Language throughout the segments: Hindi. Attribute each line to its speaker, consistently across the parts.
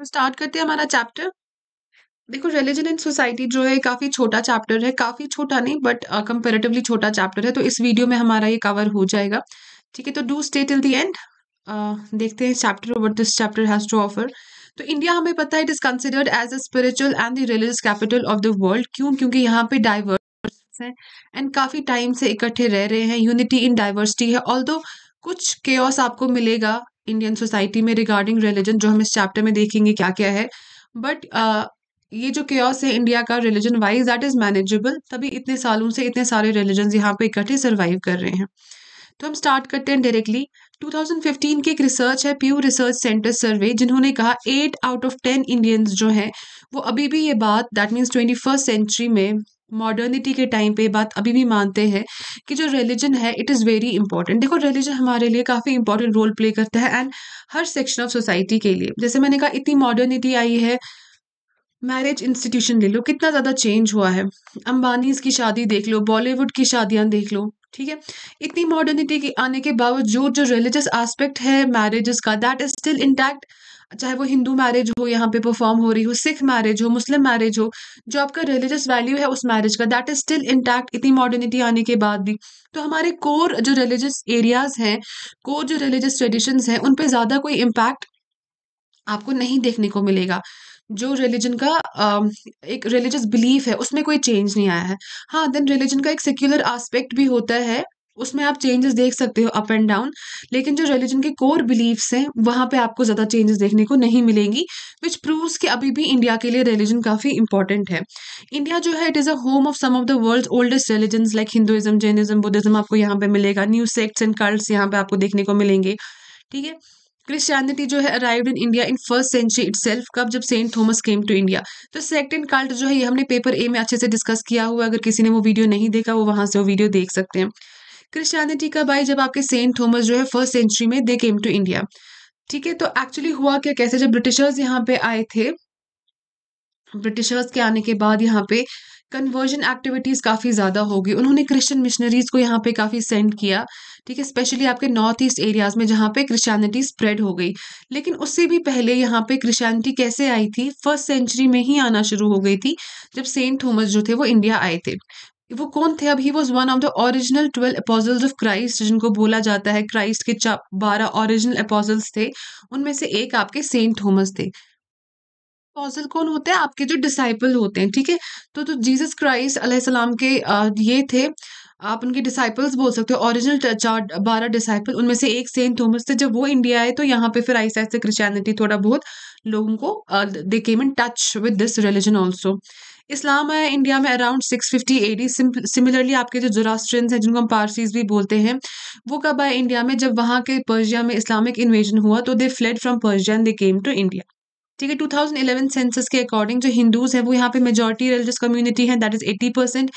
Speaker 1: तो स्टार्ट करते हैं हमारा चैप्टर। देखो रिलीजन एंड सोसाइटी जो है, काफ़ी छोटा चैप्टर है, काफ़ी छोटा नहीं बट कंपेरेटिवली छोटा चैप्टर है तो इस वीडियो में हमारा ये कवर हो जाएगा। ठीक है तो do stay till the end देखते हैं chapter what this chapter has to offer तो इंडिया हमें पता है it is considered as a spiritual and the religious capital of the world क्यों? क्योंकि यहाँ पे डाइवर्स हैं एंड काफ़ी टाइम से इकट्ठे रह रहे हैं यूनिटी इन डाइवर्सिटी है ऑल कुछ केयस आपको मिलेगा इंडियन सोसाइटी में रिगार्डिंग रिलीजन जो हम इस चैप्टर में देखेंगे क्या क्या है। बट uh, ये जो केयस है इंडिया का religion wise that is manageable तभी इतने सालों से इतने सारे रिलीजन यहाँ पे इकट्ठे सर्वाइव कर रहे हैं। तो हम स्टार्ट करते हैं डायरेक्टली 2015 की एक रिसर्च है प्यू रिसर्च सेंटर सर्वे जिन्होंने कहा eight out of ten Indians जो हैं वो अभी भी ये बात that means twenty first century में मॉडर्निटी के टाइम पे बात अभी भी मानते हैं कि जो रिलीजन है इट इज़ वेरी इंपॉर्टेंट देखो रिलीजन हमारे लिए काफ़ी इंपॉर्टेंट रोल प्ले करता है एंड हर सेक्शन ऑफ़ सोसाइटी के लिए। जैसे मैंने कहा, इतनी मॉडर्निटी आई है मैरिज इंस्टीट्यूशन ले लो, कितना ज़्यादा चेंज हुआ है। अंबानीज की शादी देख लो बॉलीवुड की शादियाँ देख लो, ठीक है? इतनी मॉडर्निटी के आने के बावजूद जो रिलीजियस एस्पेक्ट है मैरिजेस का दैट इज़ स्टिल इंटैक्ट चाहे वो हिंदू मैरिज हो, यहाँ पे परफॉर्म हो रही हो सिख मैरिज हो मुस्लिम मैरिज हो, जो आपका रिलीजियस वैल्यू है उस मैरिज का दैट इज़ स्टिल इंटैक्ट इतनी मॉडर्निटी आने के बाद भी। तो हमारे कोर जो रिलीजियस एरियाज़ हैं कोर जो रिलीजियस ट्रेडिशंस हैं, उन पर ज़्यादा कोई इम्पैक्ट आपको नहीं देखने को मिलेगा। जो रिलीजन का एक रिलीजियस बिलीफ है, उसमें कोई चेंज नहीं आया है। हाँ देन रिलीजन का एक सेक्युलर एस्पेक्ट भी होता है उसमें आप चेंजेस देख सकते हो अप एंड डाउन लेकिन जो रिलीजन के कोर बिलीफ्स हैं, वहाँ पे आपको ज़्यादा चेंजेस देखने को नहीं मिलेंगी विच प्रूव्स कि अभी भी इंडिया के लिए रिलीजन काफ़ी इंपॉर्टेंट है। इंडिया जो है it is a home of some of the world oldest religion like Hinduism Jainism Buddhism आपको यहाँ पे मिलेगा न्यू सेक्ट्स एंड कल्ट्स यहाँ पे आपको देखने को मिलेंगे, ठीक है? क्रिश्चियनिटी जो है arrived in India in first century it कब? जब Saint Thomas came to India तो सेक्ट एंड कल्ट जो है, ये हमने पेपर ए में अच्छे से डिस्कस किया हुआ अगर किसी ने वो वीडियो नहीं देखा, वो वहाँ से वो वीडियो देख सकते हैं। क्रिश्चियनिटी कब आई जब आपके सेंट थॉमस जो है फ़र्स्ट सेंचुरी में दे केम टू इंडिया ठीक है तो एक्चुअली हुआ क्या, कैसे जब ब्रिटिशर्स यहाँ पे आए थे ब्रिटिशर्स के आने के बाद यहाँ पे कन्वर्जन एक्टिविटीज़ काफ़ी ज़्यादा होगी उन्होंने क्रिश्चियन मिशनरीज को यहाँ पे काफ़ी सेंड किया, ठीक है स्पेशली आपके नॉर्थ ईस्ट एरियाज़ में जहाँ पे क्रिश्चियनिटी स्प्रेड हो गई। लेकिन उससे भी पहले यहाँ पे क्रिश्चियनिटी कैसे आई थी? फ़र्स्ट सेंचुरी में ही आना शुरू हो गई थी, जब सेंट थॉमस जो थे, वो इंडिया आए थे। वो कौन थे अब he was one of the original twelve apostles of Christ जिनको बोला जाता है क्राइस्ट के बारह ओरिजिनल अपोजल्स थे। उनमें से एक आपके सेंट थॉमस थे। अपोजल कौन होते हैं? आपके जो डिसाइपल होते हैं, ठीक है? तो तो जीसस क्राइस्ट अलैहिस्सलाम के ये थे। आप उनके डिसाइपल्स बोल सकते हो। ओरिजिनल चार, बारह डिसाइपल उनमें से एक सेंट थॉमस थे। जब वो इंडिया आए तो यहाँ पे फिर ऐसे ऐसे क्रिश्चियनिटी थोड़ा बहुत लोगों को they came in touch with this religion also Islam आया इंडिया में around six fifty AD similarly आपके जो जोरास्ट्रियंस हैं, जिनको हम पारसीज भी बोलते हैं, वो कब आए इंडिया में? जब वहाँ के पर्जिया में इस्लामिक इन्वेजन हुआ तो they fled from Persia and they came to India ठीक है 2011 सेंसस के अकॉर्डिंग जो हिंदूज है, वो यहाँ पे मेजोरिटी रिलीजियस कम्युनिटी है that is 80 percent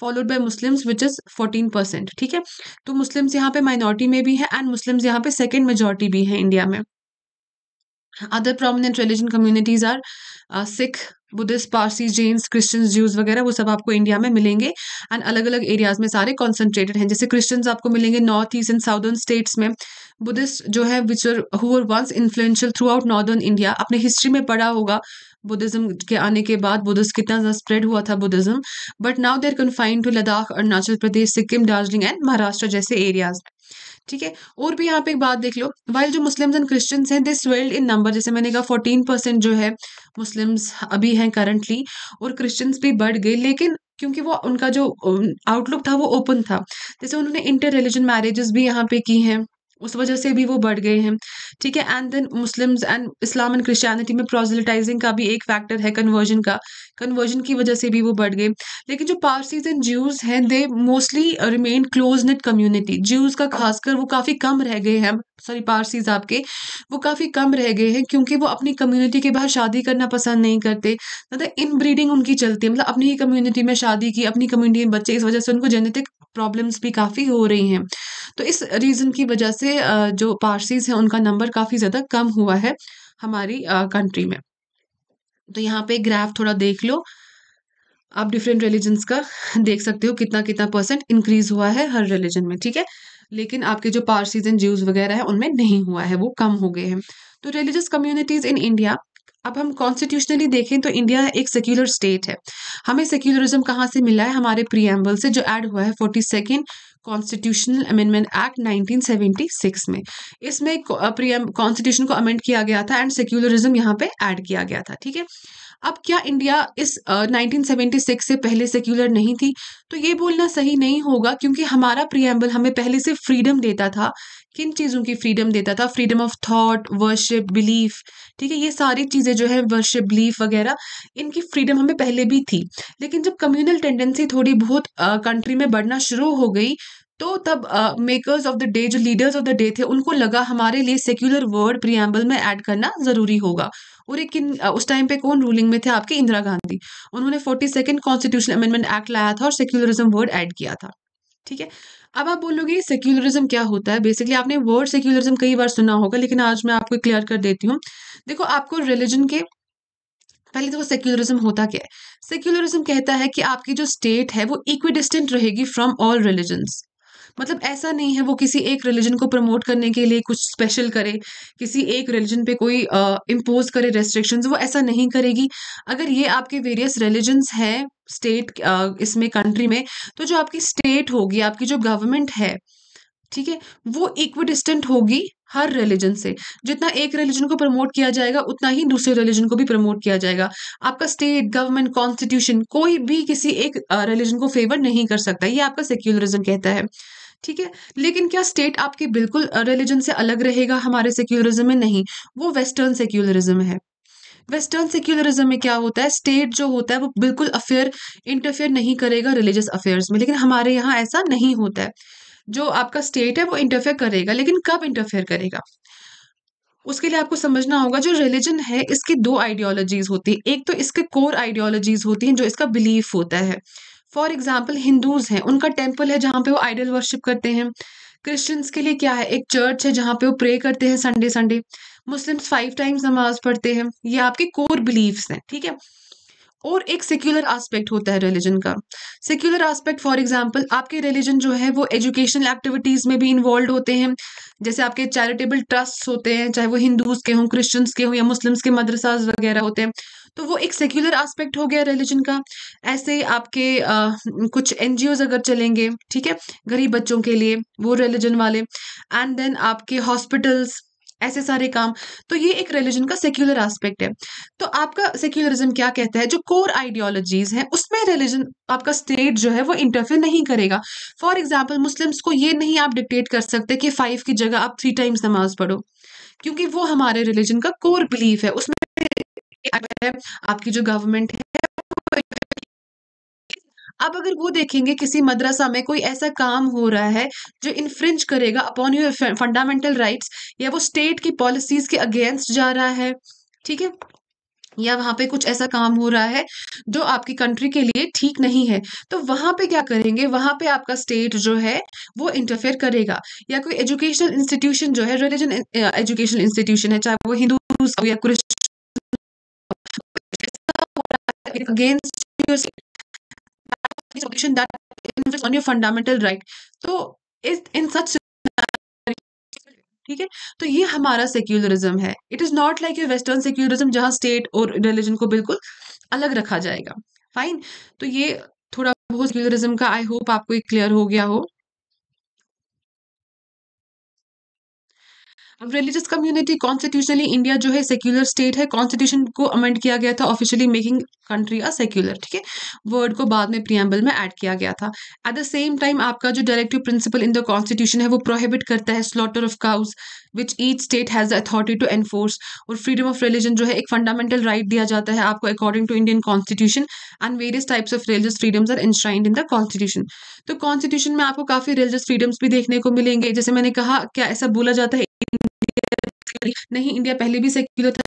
Speaker 1: followed by Muslims which is 14 percent ठीक है? तो मुस्लिम्स यहाँ पे माइनॉरिटी में भी है एंड मुस्लिम्स यहाँ पे सेकेंड मेजोरिटी भी है इंडिया में. Other prominent religion communities are Sikh Buddhist Parsi Jains Christians Jews वगैरह, वो सब आपको इंडिया में मिलेंगे। एंड अलग अलग एरियाज़ में सारे कॉन्सेंट्रेटेड हैं। जैसे क्रिश्चियंस आपको मिलेंगे north east and southern states में। बुद्धिस्ट जो है which are once influential throughout northern India अपने हिस्ट्री में पढ़ा होगा। बुद्धिज्म के आने के बाद बुद्धिस्ट कितना ज़्यादा स्प्रेड हुआ था Buddhism but now they're confined to Ladakh Arunachal Pradesh Sikkim Darjeeling and Maharashtra जैसे एरियाज़ ठीक है? और भी यहाँ पे एक बात देख लो. वाइल जो मुस्लिम्स एंड क्रिश्चियंस हैं दे स्वेल्ड इन नंबर जैसे मैंने कहा फोर्टीन परसेंट जो है मुस्लिम्स अभी हैं करंटली और क्रिश्चियंस भी बढ़ गए. लेकिन क्योंकि वो उनका जो आउटलुक था, वो ओपन था. जैसे उन्होंने इंटर रिलीजन मैरिजेस भी यहाँ पे की हैं. उस वजह से भी वो बढ़ गए हैं। ठीक है? And then Muslims and Islam and Christianity में प्रोजिलिटाइजिंग का भी एक फैक्टर है कन्वर्जन का। कन्वर्जन की वजह से भी वो बढ़ गए। लेकिन जो पारसीज एंड ज्यूज हैं they mostly remain close net community Jews का खासकर वो काफ़ी कम रह गए हैं सॉरी पारसीज आपके, वो काफ़ी कम रह गए हैं क्योंकि वो अपनी कम्युनिटी के बाहर शादी करना पसंद नहीं करते। मतलब इन ब्रीडिंग उनकी चलती है मतलब अपनी ही कम्युनिटी में शादी की, अपनी कम्युनिटी में बच्चे, इस वजह से उनको जेनेटिक प्रॉब्लम्स भी काफ़ी हो रही हैं। तो इस रीज़न की वजह से जो पारसीज हैं, उनका नंबर काफ़ी ज़्यादा कम हुआ है हमारी कंट्री में। तो यहाँ पे ग्राफ थोड़ा देख लो। आप डिफरेंट रिलीजन्स का देख सकते हो कितना कितना परसेंट इंक्रीज हुआ है हर रिलीजन में, ठीक है? लेकिन आपके जो पारसीज एंड ज्यूज वगैरह है, उनमें नहीं हुआ है, वो कम हो गए हैं। तो रिलीजियस कम्युनिटीज इन इंडिया अब हम कॉन्स्टिट्यूशनली देखें तो इंडिया एक सेक्युलर स्टेट है। हमें सेक्युलरिज्म कहाँ से मिला है? हमारे प्रियम्बल से जो ऐड हुआ है forty second constitutional amendment act 1976 में। इसमें कॉन्स्टिट्यूशन को अमेंड किया गया था एंड सेक्युलरिज्म यहाँ पे ऐड किया गया था ठीक है? अब क्या इंडिया इस uh, 1976 से पहले सेक्युलर नहीं थी? तो ये बोलना सही नहीं होगा क्योंकि हमारा प्रियम्बल हमें पहले से फ्रीडम देता था। किन चीज़ों की फ्रीडम देता था? Freedom of thought worship belief ठीक है? ये सारी चीज़ें जो है वर्शिप बिलीफ वगैरह इनकी फ्रीडम हमें पहले भी थी। लेकिन जब कम्युनल टेंडेंसी थोड़ी बहुत कंट्री में बढ़ना शुरू हो गई तो तब मेकर्स ऑफ़ द डे जो लीडर्स ऑफ़ द डे थे, उनको लगा हमारे लिए सेक्युलर वर्ड प्रियम्बल में ऐड करना ज़रूरी होगा। और एक किन उस टाइम पे कौन रूलिंग में थे? आपके इंदिरा गांधी। उन्होंने forty second constitution amendment act लाया था और सेक्युलरिज्म वर्ड ऐड किया था। ठीक है? अब आप बोलोगे सेक्युलरिज्म क्या होता है? बेसिकली आपने वर्ड सेक्युलरिज्म कई बार सुना होगा, लेकिन आज मैं आपको क्लियर कर देती हूँ। देखो, आपको रिलीजन के, पहले देखो सेक्युलरिज्म होता क्या है? सेक्युलरिज्म कहता है कि आपकी जो स्टेट है, वो इक्विडिस्टेंट रहेगी फ्रॉम ऑल रिलीजन्स मतलब ऐसा नहीं है वो किसी एक रिलीजन को प्रमोट करने के लिए कुछ स्पेशल करे, किसी एक रिलीजन पे कोई इम्पोज करे रेस्ट्रिक्शंस वो ऐसा नहीं करेगी। अगर ये आपके वेरियस रिलीजन्स हैं स्टेट इसमें कंट्री में तो जो आपकी स्टेट होगी, आपकी जो गवर्नमेंट है, ठीक है, वो इक्विडिस्टेंट होगी हर रिलीजन से। जितना एक रिलीजन को प्रमोट किया जाएगा, उतना ही दूसरे रिलीजन को भी प्रमोट किया जाएगा। आपका स्टेट गवर्नमेंट कॉन्स्टिट्यूशन कोई भी किसी एक रिलीजन को फेवर नहीं कर सकता। ये आपका सेक्युलरिज्म कहता है। ठीक है? लेकिन क्या स्टेट आपकी बिल्कुल रिलीजन से अलग रहेगा? हमारे सेक्युलरिज्म में नहीं। वो वेस्टर्न सेक्युलरिज्म है। वेस्टर्न सेक्युलरिज्म में क्या होता है? स्टेट जो होता है, वो बिल्कुल अफेयर इंटरफेयर नहीं करेगा रिलीजियस अफेयर्स में। लेकिन हमारे यहाँ ऐसा नहीं होता है। जो आपका स्टेट है, वो इंटरफेयर करेगा, लेकिन कब इंटरफेयर करेगा? उसके लिए आपको समझना होगा, जो रिलीजन है, इसकी दो आइडियोलॉजीज होती है। एक तो इसके कोर आइडियोलॉजीज होती हैं, जो इसका बिलीफ होता है। फॉर एग्ज़ाम्पल हिंदूज हैं, उनका टेंपल है जहाँ पे वो आइडल वर्शिप करते हैं। क्रिश्चियंस के लिए क्या है? एक चर्च है जहाँ पे वो प्रे करते हैं Sunday Sunday Muslims five times नमाज़ पढ़ते हैं। ये आपके कोर बिलीव्स हैं, ठीक है? और एक सेक्युलर एस्पेक्ट होता है रिलीजन का। सेक्युलर एस्पेक्ट फॉर एग्जांपल आपके रिलीजन जो है वो एजुकेशनल एक्टिविटीज़ में भी इन्वॉल्व होते हैं। जैसे आपके चैरिटेबल ट्रस्ट होते हैं, चाहे वो हिंदूज के हों क्रिश्चियंस के हों या मुस्लिम्स के मदरसाज वगैरह होते हैं। तो वो एक सेक्युलर एस्पेक्ट हो गया रिलीजन का। ऐसे आपके आ, कुछ एन अगर चलेंगे ठीक है गरीब बच्चों के लिए वो रिलीजन वाले एंड देन आपके हॉस्पिटल्स ऐसे सारे काम। तो ये एक रिलीजन का सेक्युलर एस्पेक्ट है। तो आपका सेक्युलरिज्म क्या कहता है? जो कोर आइडियोलॉजीज हैं उसमें रिलीजन आपका स्टेट जो है वो इंटरफेयर नहीं करेगा। फॉर एग्ज़ाम्पल मुस्लिम्स को ये नहीं आप डिक्टेट कर सकते कि फाइव की जगह आप थ्री टाइम्स नमाज़ पढ़ो क्योंकि वो हमारे रिलीजन का कोर बिलीफ है उसमें आपकी जो गवर्नमेंट है, अब अगर वो देखेंगे किसी मदरसा में कोई ऐसा काम हो रहा है जो इन्फ्रिंज करेगा अपॉन योर फंडामेंटल राइट्स या वो स्टेट की पॉलिसीज़ के अगेंस्ट जा रहा है, ठीक है? या वहाँ पे कुछ ऐसा काम हो रहा है जो आपकी कंट्री के लिए ठीक नहीं है तो वहाँ पे क्या करेंगे? वहाँ पे आपका स्टेट जो है, वो इंटरफेयर करेगा। या कोई एजुकेशनल इंस्टीट्यूशन जो है रिलीजन एजुकेशनल इंस्टीट्यूशन है, चाहे वो हिंदू या Christian against your that on your fundamental right. तो इन सच ठीक है? तो ये हमारा सेक्युलरिज्म है. It is not like a western secularism जहाँ स्टेट और रिलीजन को बिल्कुल अलग रखा जाएगा. फाइन तो ये थोड़ा बहुत सेक्युलरिज्म का आई होप आपको क्लियर हो गया हो. रिलीजियस कम्युनिटी कॉन्स्टिट्यूशनली इंडिया जो है सेक्युलर स्टेट है कॉन्स्टिट्यूशन को अमेंड किया गया था officially making country a secular ठीक है? वर्ड को बाद में प्रियम्बल में ऐड किया गया था। एट द सेम टाइम आपका जो directive principle in the constitution है, वो प्रोहिबिट करता है slaughter of cows which each state has the authority to enforce और फ्रीडम ऑफ़ रिलीजन जो है एक फंडामेंटल राइट दिया जाता है आपको according to Indian constitution and various types of religious freedoms are enshrined in the constitution तो कॉन्स्टिट्यूशन में आपको काफ़ी रिलीजियस फ्रीडम्स भी देखने को मिलेंगे। जैसे मैंने कहा, क्या ऐसा बोला जाता है नहीं इंडिया पहले भी सेक्युलर था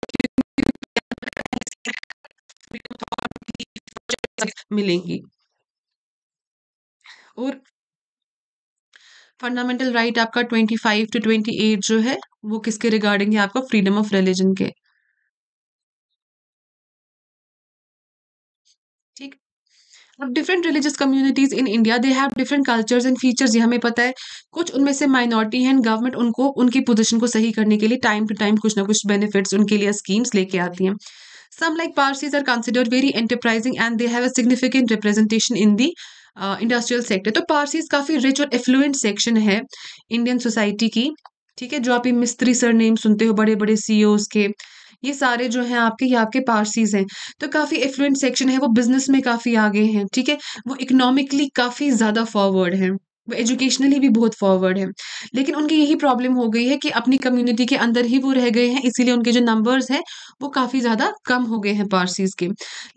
Speaker 1: मिलेंगी। और फंडामेंटल राइट right आपका 25 टू 28 जो है, वो किसके रिगार्डिंग है? आपका फ्रीडम ऑफ़ रिलीजन के। अब different religious communities in India they have different cultures and features ये हमें पता है। कुछ उनमें से माइनॉरिटी है गवर्नमेंट उनको, उनकी पोजिशन को सही करने के लिए टाइम टू टाइम कुछ ना कुछ बेनिफिट्स उनके लिए स्कीम्स लेके आती हैं। Some like Parsis are considered very enterprising and they have a significant representation in the industrial sector तो पारसीज काफ़ी रिच और एफ्लुएंट सेक्शन है इंडियन सोसाइटी की। ठीक है, जो आप ये मिस्त्री सर नेम सुनते हो बड़े बड़े सीईओज के। ये सारे जो हैं आपके, ये आपके पारसीज हैं। तो काफ़ी एफ्लुएंट सेक्शन है, वो बिज़नेस में काफ़ी आगे हैं, ठीक है? वो इकोनॉमिकली काफ़ी ज़्यादा फॉरवर्ड है। वो एजुकेशनली भी बहुत फॉरवर्ड है। लेकिन उनकी यही प्रॉब्लम हो गई है कि अपनी कम्युनिटी के अंदर ही वो रह गए हैं, इसीलिए उनके जो नंबर्स हैं, वो काफ़ी ज़्यादा कम हो गए हैं पारसीज के।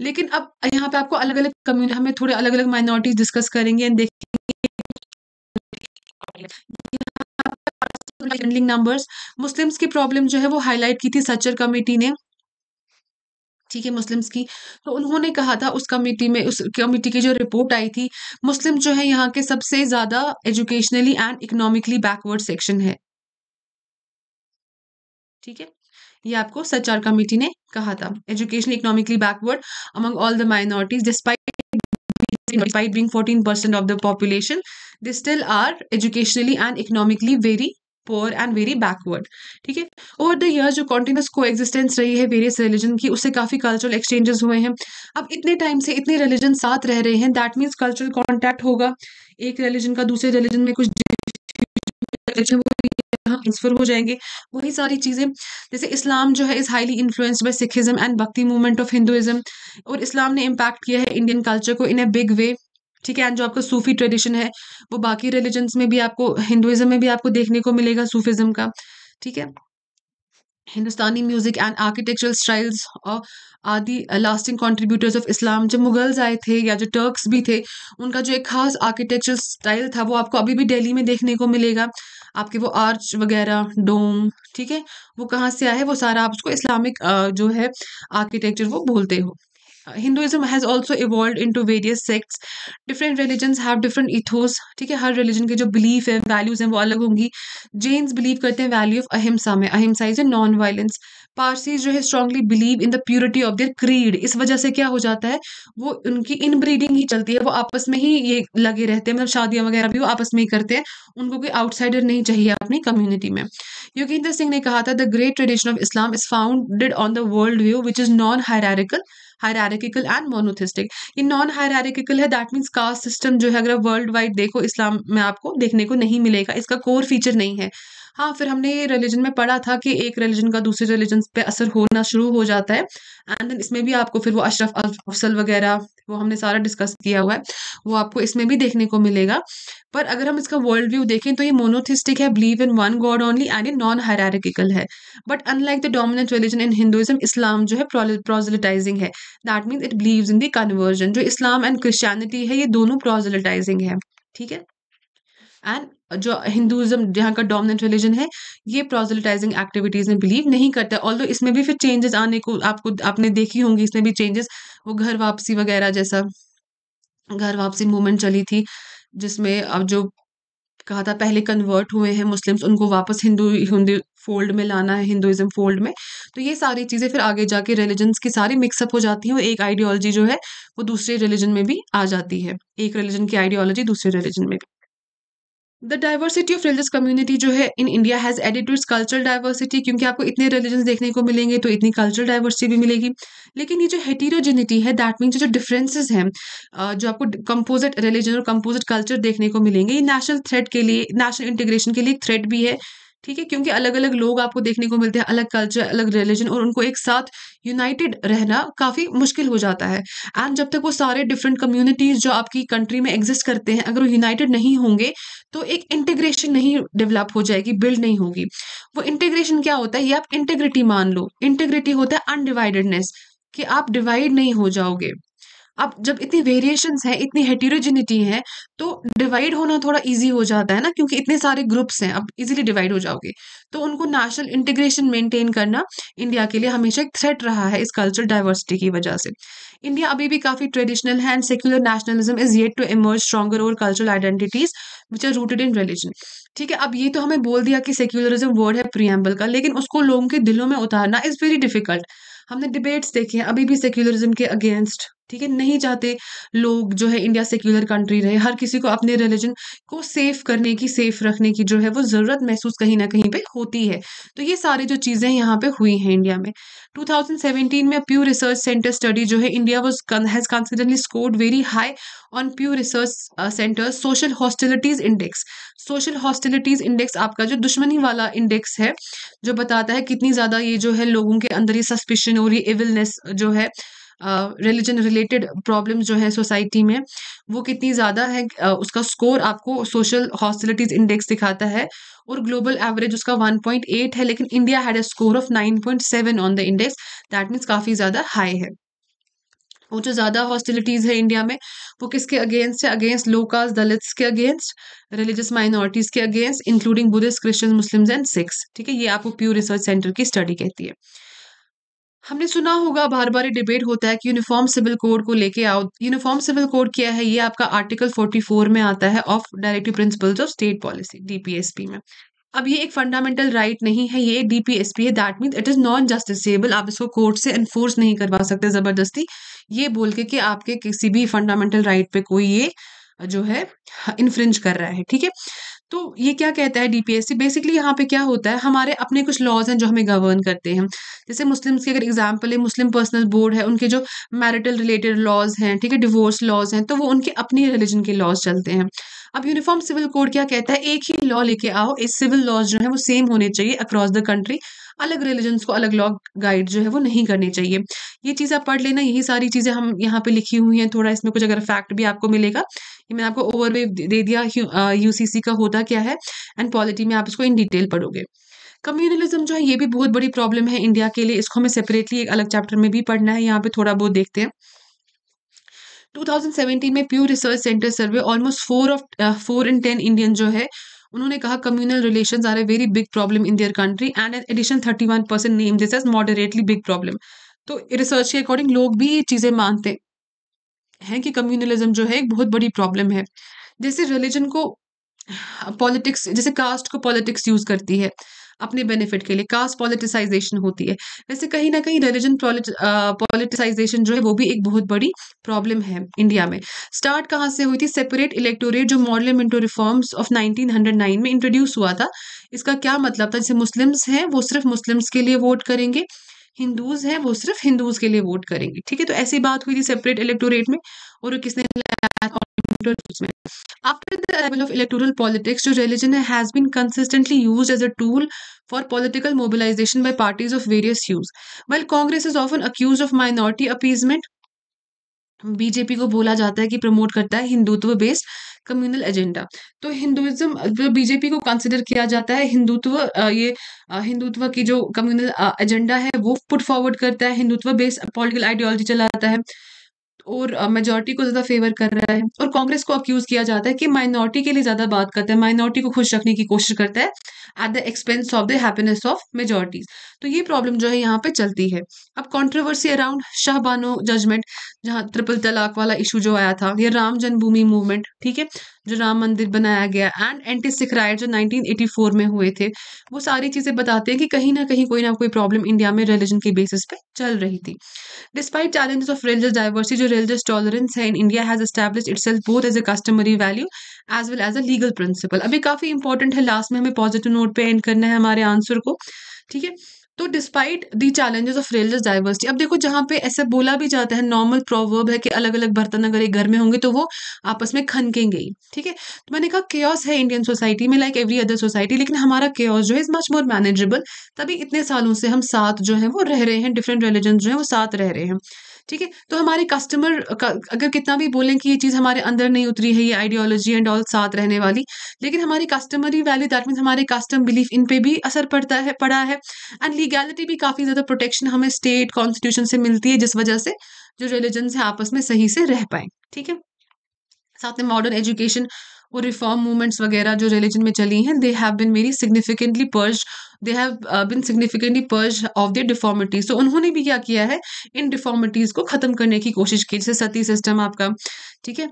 Speaker 1: लेकिन अब यहाँ पे आपको अलग अलग कम्युनिटी हमें थोड़े अलग अलग माइनॉरिटीज डिस्कस करेंगे एंड देखेंगे नंबर्स मुस्लिम्स की प्रॉब्लम जो है वो हाईलाइट की थी सच्चर कमेटी ने। ठीक है मुस्लिम्स की। तो उन्होंने कहा था उस कमेटी में, उस कमेटी की जो रिपोर्ट आई थी मुस्लिम जो है यहाँ के सबसे ज़्यादा educationally and economically backward section है। ठीक है? ये आपको सचार कमेटी ने कहा था। Education economically backward among all the minorities despite despite being 14% of the population, they still are educationally and economically very poor and very backward ठीक है? ओवर द ईयर जो कॉन्टिन्यूस को एग्जिस्टेंस रही है वेरियस रिलीजन की, उससे काफ़ी कल्चरल एक्सचेंजेस हुए हैं। अब इतने टाइम से इतने रिलीजन साथ रह रहे हैं दैट मीन्स कल्चरल कॉन्टैक्ट होगा। एक रिलीजन का दूसरे रिलीजन में कुछ ट्रांसफ़र हो जाएँगे। वही सारी चीज़ें, जैसे इस्लाम जो है is highly influenced by Sikhism and Bhakti movement of Hinduism और इस्लाम ने इम्पैक्ट किया है इंडियन कल्चर को इन ए बिग वे ठीक है एंड जो आपका सूफी ट्रेडिशन है, वो बाकी रिलीजन्स में भी आपको हिंदुइज्म में भी आपको देखने को मिलेगा सूफिज्म का, ठीक है? Hindustani music and architectural styles और आदि लास्टिंग कंट्रीब्यूटर्स ऑफ़ इस्लाम जब मुगल्स आए थे, या जो टर्क्स भी थे, उनका जो एक खास आर्किटेक्चरल स्टाइल था, वो आपको अभी भी दिल्ली में देखने को मिलेगा। आपके वो आर्च वगैरह डोम ठीक है? वो कहाँ से आए वो सारा आप उसको इस्लामिक जो है आर्किटेक्चर वो बोलते हो। Hinduism has also evolve into various sects different religions have different ethos ठीक है? हर रिलीजन के जो बिलीफ है वैल्यूज़ हैं, वो अलग होंगी। जेन्स बिलीव करते हैं वैल्यू ऑफ़ अहिंसा में। Ahimsa is a non violence Parsis जो है strongly believe in the purity of their creed इस वजह से क्या हो जाता है? वो उनकी इन ब्रीडिंग ही चलती है। वो आपस में ही ये लगे रहते हैं। मतलब शादियाँ वगैरह भी वो आपस में ही करते हैं। उनको कोई आउटसाइडर नहीं चाहिए अपनी कम्युनिटी में। योगेंद्र सिंह ने कहा था the great tradition of Islam is founded on the world view which is non hierarchical hierarchical and monotheistic ये नॉन हायरारिकल है दैट मीन्स कास्ट सिस्टम जो है, अगर वर्ल्ड वाइड देखो, इस्लाम में आपको देखने को नहीं मिलेगा, इसका कोर फीचर नहीं है। हाँ फिर हमने ये रिलीजन में पढ़ा था कि एक रिलीजन का दूसरे रिलीजन पे असर होना शुरू हो जाता है एंड देन इसमें भी आपको फिर वो अशरफ अफसल वगैरह वो हमने सारा डिस्कस किया हुआ है। वो आपको इसमें भी देखने को मिलेगा। पर अगर हम इसका वर्ल्ड व्यू देखें तो ये मोनोथिस्टिक है believe in one God only and ये नॉन हायरारिकल है। But unlike the dominant religion in Hinduism Islam जो है प्रोजलिटाइजिंग है। That means it believe in the conversion जो इस्लाम एंड क्रिश्चियनिटी है, ये दोनों प्रोजलिटाइजिंग है। ठीक है? एंड जो हिंदुज़म जहाँ का डोमिनेंट रिलीजन है, ये प्रोजलिटाइजिंग एक्टिविटीज़ में बिलीव नहीं करता। ऑल इसमें भी फिर चेंजेस आने को आपको, आपने देखी होंगी, इसमें भी चेंजेस वो घर वापसी वगैरह जैसा, घर वापसी मूवमेंट चली थी, जिसमें अब जो कहा था, पहले कन्वर्ट हुए हैं मुस्लिम्स उनको वापस हिंदू हिंदू फोल्ड में लाना है हिंदुइज्म फोल्ड में। तो ये सारी चीज़ें फिर आगे जाके रिलीजन्स की सारी मिक्सअप हो जाती हैं। और एक आइडियोलॉजी जो है, वो दूसरे रिलीजन में भी आ जाती है। एक रिलीजन की आइडियोलॉजी दूसरे रिलीजन में भी। The diversity of religious community जो है in India has added to its cultural diversity क्योंकि आपको इतने रिलीजन देखने को मिलेंगे तो इतनी कल्चरल डाइवर्सिटी भी मिलेगी। लेकिन ये जो हेटीरोजेनिटी है दैट मीन्स जो डिफरेंसेस हैं जो आपको कंपोजिट रिलीजन और कंपोजिट कल्चर देखने को मिलेंगे, ये नेशनल थ्रेड के लिए नेशनल इंटीग्रेशन के लिए एक थ्रेड भी है। ठीक है? क्योंकि अलग अलग लोग आपको देखने को मिलते हैं, अलग कल्चर अलग रिलीजन और उनको एक साथ यूनाइटेड रहना काफ़ी मुश्किल हो जाता है। एंड जब तक वो सारे डिफरेंट कम्युनिटीज़ जो आपकी कंट्री में एग्जिस्ट करते हैं, अगर वो यूनाइटेड नहीं होंगे तो एक इंटीग्रेशन नहीं डेवलप हो जाएगी बिल्ड नहीं होगी। वो इंटीग्रेशन क्या होता है? ये आप इंटीग्रिटी मान लो। इंटीग्रिटी होता है अनडिवाइडेडनेस कि आप डिवाइड नहीं हो जाओगे। अब जब इतनी वेरिएशंस हैं, इतनी हेटेरोजिनिटी है तो डिवाइड होना थोड़ा इजी हो जाता है ना, क्योंकि इतने सारे ग्रुप्स हैं, अब इजीली डिवाइड हो जाओगे। तो उनको नेशनल इंटीग्रेशन मेंटेन करना इंडिया के लिए हमेशा एक थ्रेट रहा है इस कल्चरल डाइवर्सिटी की वजह से। इंडिया अभी भी काफ़ी ट्रेडिशनल है and secular nationalism is yet to emerge stronger और cultural identities which are rooted in religion ठीक है, अब ये तो हमें बोल दिया कि सेक्युलरिज्म वर्ड है प्रियम्बल का, लेकिन उसको लोगों के दिलों में उतारना इज़ वेरी डिफ़िकल्ट हमने डिबेट्स देखे हैं, अभी भी सेक्युलरिज्म के अगेंस्ट ठीक है, नहीं चाहते लोग जो है इंडिया सेक्युलर कंट्री रहे। हर किसी को अपने रिलीजन को सेफ़ करने की सेफ़ रखने की जो है वो ज़रूरत महसूस कहीं ना कहीं पे होती है। तो ये सारी जो चीज़ें यहाँ पे हुई हैं इंडिया में। 2017 में प्यू रिसर्च सेंटर स्टडी जो है India was has considerably scored very high on Pew research centre social hostilities index social hostilities index आपका जो दुश्मनी वाला इंडेक्स है, जो बताता है कितनी ज़्यादा ये जो है लोगों के अंदर ये सस्पिशन और ये एविलनेस जो है रिलीजन रिलेटेड प्रॉब्लम जो है सोसाइटी में, वो कितनी ज़्यादा है उसका स्कोर आपको सोशल हॉस्टिलिटीज इंडेक्स दिखाता है और ग्लोबल एवरेज उसका 1.8 है, लेकिन India had a score of 9.7 on the index that means काफ़ी ज़्यादा हाई है। वो जो ज़्यादा हॉस्टिलिटीज़ है इंडिया में, वो किसके अगेंस्ट है? अगेंस्ट लोकाज दलित्स के अगेंस्ट रिलीजियस माइनॉरिटीज़ के against including Buddhist Christian Muslims and Sikhs ठीक है, ये आपको प्यू रिसर्च सेंटर की स्टडी कहती है। हमने सुना होगा, बार बार डिबेट होता है कि यूनिफॉर्म सिविल कोड को लेके आओ। यूनिफॉर्म सिविल कोड क्या है? ये आपका आर्टिकल 44 में आता है of directive principles of state policy DPSP में। अब ये एक फंडामेंटल राइट नहीं है, ये डीपीएसपी है। That mean it is non justiciable आप इसको कोर्ट से एनफोर्स नहीं करवा सकते ज़बरदस्ती। ये बोल के कि आपके किसी भी फंडामेंटल राइट पे कोई ये जो है इन्फ्रिंज कर रहा है, ठीक है? तो ये क्या कहता है डीपीएससी बेसिकली यहाँ पे क्या होता है? हमारे अपने कुछ लॉज हैं जो हमें गवर्न करते हैं। जैसे मुस्लिम्स की अगर एग्ज़ाम्पल है मुस्लिम पर्सनल बोर्ड है, उनके जो मैरिटल रिलेटेड लॉज हैं, ठीक है डिवोर्स लॉज हैं तो वो उनके अपनी रिलीजन के लॉज चलते हैं। अब यूनिफॉर्म सिविल कोड क्या कहता है? एक ही लॉ लेके आओ, इस सिविल लॉज जो है वो सेम होने चाहिए अक्रॉस द कंट्री अलग रिलीजन्स को अलग लॉ गाइड जो है वो नहीं करनी चाहिए। ये चीज़ आप पढ़ लेना, यही सारी चीज़ें हम यहाँ पे लिखी हुई हैं, थोड़ा इसमें कुछ अगर फैक्ट भी आपको मिलेगा, ये मैंने आपको ओवरवे दे दिया यूसीसी का होता क्या है एंड पॉलिटी में आप इसको इन डिटेल पढ़ोगे। कम्युनलिज्म जो है, ये भी बहुत बड़ी प्रॉब्लम है इंडिया के लिए, इसको हमें सेपरेटली एक अलग चैप्टर में भी पढ़ना है, यहाँ पे थोड़ा बहुत देखते हैं। 2017 में Pew research centre survey almost four of four in ten Indian जो है उन्होंने कहा communal relation are a very big problem in their country and an addition thirty one percent name this as moderately big problem तो रिसर्च के अकॉर्डिंग लोग भी ये चीज़ें मानते हैं कि कम्युनलिज्म जो है, एक बहुत बड़ी प्रॉब्लम है। जैसे रिलीजन को पॉलिटिक्स जैसे कास्ट को पॉलिटिक्स यूज़ करती है। अपने बेनिफिट के लिए कास्ट पॉलिटिसाइजेशन होती है। वैसे कहीं ना कहीं रिलीजन पॉलिटिसाइजेशन जो है, वो भी एक बहुत बड़ी प्रॉब्लम है इंडिया में। स्टार्ट कहाँ से हुई थी? सेपरेट इलेक्टोरेट जो मॉडल मिंटो रिफॉर्म्स ऑफ़ 1909 में इंट्रोड्यूस हुआ था। इसका क्या मतलब था? जैसे मुस्लिम्स हैं, वो सिर्फ़ मुस्लिम्स के लिए वोट करेंगे। हिंदूज हैं, वो सिर्फ़ हिंदूज के लिए वोट करेंगे। ठीक है तो ऐसी बात हुई थी सेपरेट इलेक्टोरेट में और किसने After the arrival of electoral politics, religion has been consistently used as a tool for political mobilization by parties of various hues. While Congress is often accused of minority appeasement, BJP को बोला जाता है कि प्रमोट करता है हिंदुत्व बेस्ड कम्युनल एजेंडा तो हिंदुइज्म बीजेपी को कंसिडर किया जाता है हिंदुत्व ये हिंदुत्व की जो कम्युनल एजेंडा है वो पुट फॉरवर्ड करता है हिंदुत्व बेस्ड पॉलिटिकल आइडियोलॉजी चलाता है और मेजोरिटी को ज़्यादा फेवर कर रहा है और कांग्रेस को अक्यूज किया जाता है कि माइनॉरिटी के लिए ज़्यादा बात करता है माइनॉरिटी को खुश रखने की कोशिश करता है at the expense of the happiness of majorities तो ये प्रॉब्लम जो है यहाँ पे चलती है। अब कॉन्ट्रोवर्सी अराउंड शाहबानो जजमेंट जहाँ ट्रिपल तलाक वाला इशू जो आया था, ये राम जन्मभूमि मूवमेंट ठीक है? जो राम मंदिर बनाया गया एंड एंटी सिख राइट जो 1984 में हुए थे, वो सारी चीज़ें बताते हैं कि कहीं ना कहीं कोई ना कोई प्रॉब्लम इंडिया में रिलीजन के बेसिस पे चल रही थी। Despite challenges of religious diversity जो रिलीजियस टॉलरेंस है in India has establish itself both as a customary value as well as a legal principle अभी काफ़ी इंपॉर्टेंट है लास्ट में हमें पॉजिटिव नोट पे एंड करना है हमारे आंसर को, ठीक है? तो despite the challenges of religious diversity अब देखो जहाँ पे ऐसा बोला भी जाता है नॉर्मल प्रोवर्ब है कि अलग अलग बर्तन अगर एक घर में होंगे तो वो आपस में खनकेंगे ही, ठीक है? तो मैंने कहा केयस है इंडियन सोसाइटी में लाइक एवरी अदर सोसाइटी लेकिन हमारा केयस जो है इज़ मच मोर मैनेजेबल तभी इतने सालों से हम साथ जो है, वो रह रहे हैं डिफरेंट रिलीजन जो है, वो साथ रह रहे हैं। ठीक है? तो हमारे कस्टमर अगर कितना भी बोलें कि ये चीज़ हमारे अंदर नहीं उतरी है, ये आइडियोलॉजी एंड ऑल साथ रहने वाली, लेकिन हमारी कस्टमरी वैल्यू दैट मीन्स हमारे कस्टम बिलीफ इन पे भी असर पड़ता है, पड़ा है। एंड लीगैलिटी भी काफ़ी ज़्यादा प्रोटेक्शन हमें स्टेट कॉन्स्टिट्यूशन से मिलती है, जिस वजह से जो रिलीजन है आपस में सही से रह पाए, ठीक है? साथ में मॉडर्न एजुकेशन और रिफॉर्म मूवमेंट्स वगैरह जो रिलीजन में चली हैं they have been very significantly purge they have been significantly purge of the deformities तो उन्होंने भी क्या किया है? इन डिफॉर्मिटीज को खत्म करने की कोशिश की, जैसे सती सिस्टम आपका, ठीक है?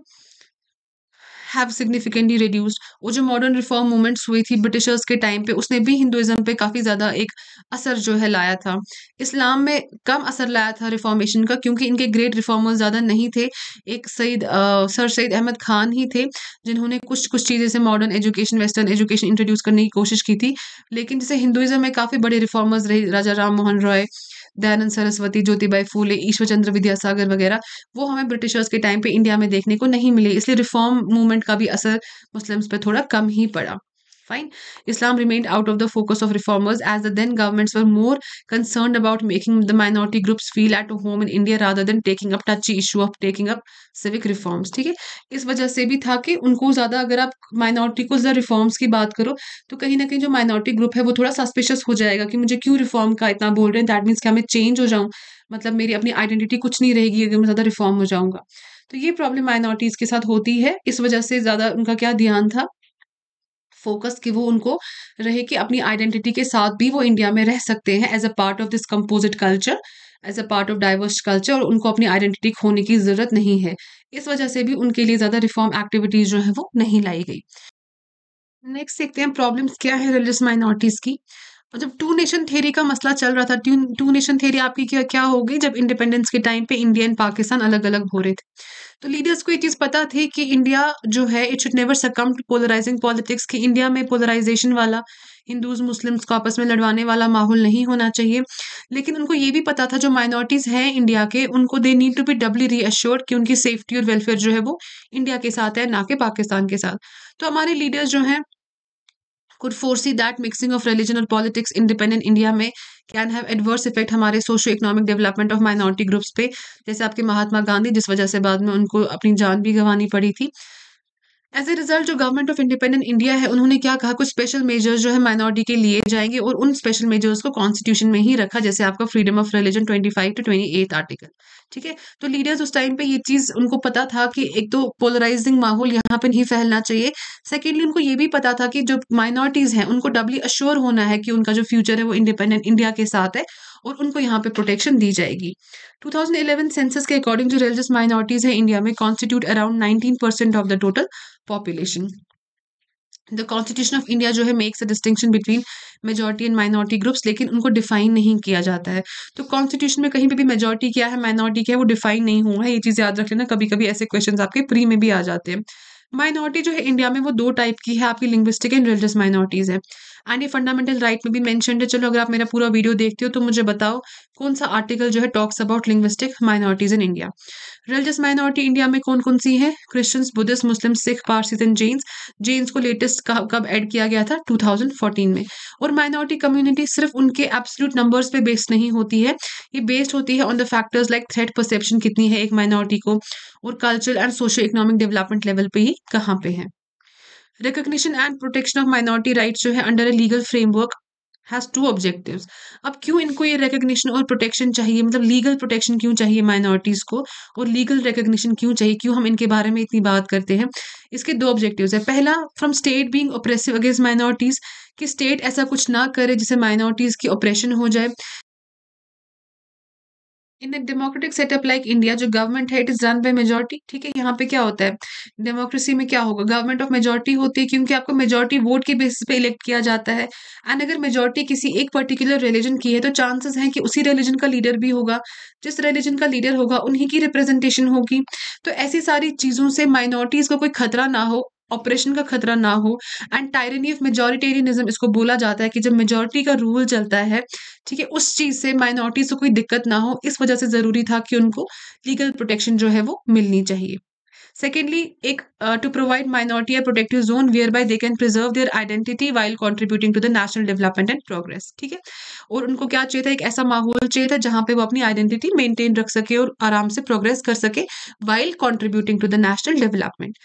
Speaker 1: हैव सिग्निफिकेंटली रिड्यूस्ड वो जो मॉडर्न रिफॉर्म मूवमेंट्स हुई थी ब्रिटिशर्स के टाइम पे, उसने भी हिंदुइज्म पे काफ़ी ज़्यादा एक असर जो है लाया था। इस्लाम में कम असर लाया था रिफॉर्मेशन का, क्योंकि इनके ग्रेट रिफॉर्मर्स ज़्यादा नहीं थे। एक सईद सर सईद अहमद खान ही थे, जिन्होंने कुछ कुछ चीज़ें से modern education western education introduce करने की कोशिश की थी। लेकिन जैसे हिंदुइज्म में काफ़ी बड़े रिफॉर्मर्स रहे, राजा राम मोहन रॉय दयानंद सरस्वती, ज्योतिबाई फूले, ईश्वरचंद्र विद्यासागर वगैरह, वो हमें ब्रिटिशर्स के टाइम पे इंडिया में देखने को नहीं मिले, इसलिए रिफॉर्म मूवमेंट का भी असर मुस्लिम्स पे थोड़ा कम ही पड़ा। Fine. Islam remained out of the focus of reformers as the then governments were more concerned about making the minority groups feel at home in India rather than taking up touchy issue of taking up civic reforms. ठीक है? इस वजह से भी था कि उनको ज़्यादा अगर आप माइनॉरिटी को ज़्यादा रिफॉर्म्स की बात करो तो कहीं ना कहीं जो माइनॉरिटी ग्रुप है वो थोड़ा सस्पिशियस हो जाएगा कि मुझे क्यों रिफॉर्म का इतना बोल रहे हैं? दैट मीन्स क्या मैं चेंज हो जाऊँ? मतलब मेरी अपनी आइडेंटिटी कुछ नहीं रहेगी अगर मैं ज़्यादा रिफॉर्म हो जाऊँगा। तो ये प्रॉब्लम माइनॉरिटीज़ के साथ होती है। इस वजह से ज़्यादा उनका क्या ध्यान था? फोकस कि वो उनको रहे कि अपनी आइडेंटिटी के साथ भी वो इंडिया में रह सकते हैं as a part of this composite culture as a part of diverse culture और उनको अपनी आइडेंटिटी खोने की ज़रूरत नहीं है। इस वजह से भी उनके लिए ज़्यादा रिफॉर्म एक्टिविटीज़ जो है वो नहीं लाई गई। नेक्स्ट देखते हैं प्रॉब्लम्स क्या है रिलीजियस माइनॉरिटीज़ की। जब टू नेशन थेरी का मसला चल रहा था टू नेशन थेरी आपकी क्या क्या हो गई जब इंडिपेंडेंस के टाइम पे इंडिया एंड पाकिस्तान अलग अलग हो रहे थे? तो लीडर्स को ये चीज़ पता थी कि इंडिया जो है it should never succumb to polarizing politics कि इंडिया में पोलराइजेशन वाला हिंदूज मुस्लिम्स को आपस में लड़वाने वाला माहौल नहीं होना चाहिए। लेकिन उनको ये भी पता था जो माइनॉरिटीज़ हैं इंडिया के, उनको they need to be doubly reassured कि उनकी सेफ्टी और वेलफेयर जो है वो इंडिया के साथ है, ना कि पाकिस्तान के साथ। तो हमारे लीडर्स जो हैं could foresee that mixing of religion और पॉलिटिक्स इंडिपेंडेंट इंडिया में कैन हैव एडवर्स इफ़ेक्ट हमारे socio economic development of minority groups पे, जैसे आपके महात्मा गांधी, जिस वजह से बाद में उनको अपनी जान भी गंवानी पड़ी थी। एज ए रिज़ल्ट जो गवर्नमेंट ऑफ़ इंडिपेंडेंट इंडिया है, उन्होंने क्या कहा? कुछ स्पेशल मेजर्स जो है माइनॉरिटी के लिए जाएँगे और उन स्पेशल मेजर्स को कॉन्स्टिट्यूशन में ही रखा, जैसे आपका freedom of religion twenty five to twenty eight article ठीक है? तो लीडर्स उस टाइम पे ये चीज़ उनको पता था कि एक तो पोलराइजिंग माहौल यहाँ पे नहीं फैलना चाहिए। सेकेंडली उनको ये भी पता था कि जो माइनॉरिटीज हैं, उनको डबली अश्योर होना है कि उनका जो फ्यूचर है वो इंडिपेंडेंट इंडिया के साथ है। और उनको यहाँ पे प्रोटेक्शन दी जाएगी। 2011 सेंसस के अकॉर्डिंग जो रिलीजियस माइनॉरिटीज है इंडिया में constitute around 19 percent of the total population the constitution of India जो है makes a distinction between majority and minority groups लेकिन उनको डिफाइन नहीं किया जाता है। तो कॉन्स्टिट्यूशन में कहीं पे भी मेजोरिटी क्या है माइनॉरिटी क्या है, वो डिफाइन नहीं हुआ है। ये चीज़ याद रख लेना कभी कभी ऐसे क्वेश्चन आपके प्री में भी आ जाते हैं। माइनॉरिटी जो है इंडिया में वो दो टाइप की है, आपकी लिंग्विस्टिक एंड रिलीजियस माइनॉरिटीज़ है। एंड ये फंडामेंटल राइट में भी मैंशन है। चलो, अगर आप मेरा पूरा वीडियो देखते हो तो मुझे बताओ कौन सा आर्टिकल जो है talks about linguistic minorities in India religious minority India में कौन कौन सी है? Christians Buddhist Muslim Sikh Parsi and Jains Jains को लेटेस्ट कब एड किया गया था? 2014 में। और माइनॉरिटी कम्युनिटी सिर्फ़ उनके एब्सोल्यूट नंबर्स पे बेस्ड नहीं होती है। ये बेस्ड होती है on the factors like threat perception कितनी है एक माइनॉरिटी को? और cultural and social economic development level पे ही कहाँ पे है? Recognition and protection of minority rights जो है under a legal framework has two objective अब क्यों इनको ये रिकोगशन और प्रोटेक्शन चाहिए? मतलब लीगल प्रोटेक्शन क्यों चाहिए माइनॉरिटीज़ को? और लीगल रिकोगशन क्यों चाहिए? क्यों हम इनके बारे में इतनी बात करते हैं? इसके दो ऑब्जेक्टिव्स है। पहला from state being oppressive against minorities कि स्टेट ऐसा कुछ ना करे जिससे माइनॉरिटीज़ की ऑपरेशन हो जाए। In democratic setup like India जो गवर्नमेंट है it is run by majority ठीक है? यहाँ पे क्या होता है? डेमोक्रेसी में क्या होगा? गवर्नमेंट ऑफ़ मेजोरिटी होती है क्योंकि आपको मेजोरिटी वोट के बेसिस पे इलेक्ट किया जाता है। एंड अगर मेजोरिटी किसी एक पर्टिकुलर रिलीजन की है तो चांसेस हैं कि उसी रिलीजन का लीडर भी होगा। जिस रिलीजन का लीडर होगा, उन्हीं की रिप्रेजेंटेशन होगी। तो ऐसी सारी चीज़ों से माइनॉरिटीज़ को कोई खतरा ना हो। ऑपरेशन का खतरा ना हो। एंड टायरनी ऑफ़ मेजोरिटेरियनिज्म इसको बोला जाता है कि जब मेजोरिटी का रूल चलता है, ठीक है, उस चीज़ से माइनॉरिटी से कोई दिक्कत ना हो, इस वजह से ज़रूरी था कि उनको लीगल प्रोटेक्शन जो है वो मिलनी चाहिए। सेकेंडली एक to provide minority protective zone whereby they can preserve their identity while contributing to the national development and progress ठीक है? और उनको क्या चाहिए था? एक ऐसा माहौल चाहिए था जहाँ पे वो अपनी आइडेंटिटी मेंटेन रख सके और आराम से प्रोग्रेस कर सके while contributing to the national development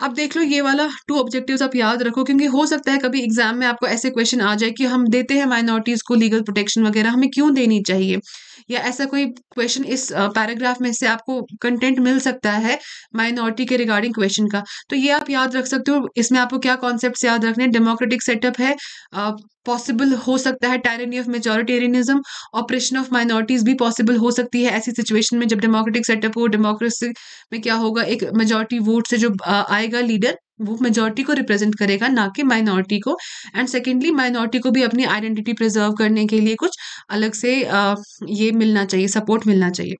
Speaker 1: अब देख लो, ये वाला टू ऑब्जेक्टिव्स आप याद रखो, क्योंकि हो सकता है कभी एग्ज़ाम में आपको ऐसे क्वेश्चन आ जाए कि हम देते हैं माइनॉरिटीज को लीगल प्रोटेक्शन वगैरह, हमें क्यों देनी चाहिए? या ऐसा कोई क्वेश्चन इस पैराग्राफ में से आपको कंटेंट मिल सकता है माइनॉरिटी के रिगार्डिंग क्वेश्चन का। तो ये आप याद रख सकते हो, इसमें आपको क्या कॉन्सेप्ट याद रखने डेमोक्रेटिक सेटअप है पॉसिबल हो सकता है tyranny of majoritarianism oppression of minorities भी पॉसिबल हो सकती है ऐसी सिचुएशन में जब डेमोक्रेटिक सेटअप हो डेमोक्रेसी में क्या होगा? एक मेजोरिटी वोट से जो आएगा लीडर वो मेजोरिटी को रिप्रेजेंट करेगा ना कि माइनॉरिटी को। एंड सेकेंडली माइनॉरिटी को भी अपनी आइडेंटिटी प्रिजर्व करने के लिए कुछ अलग से आ, ये मिलना चाहिए सपोर्ट मिलना चाहिए।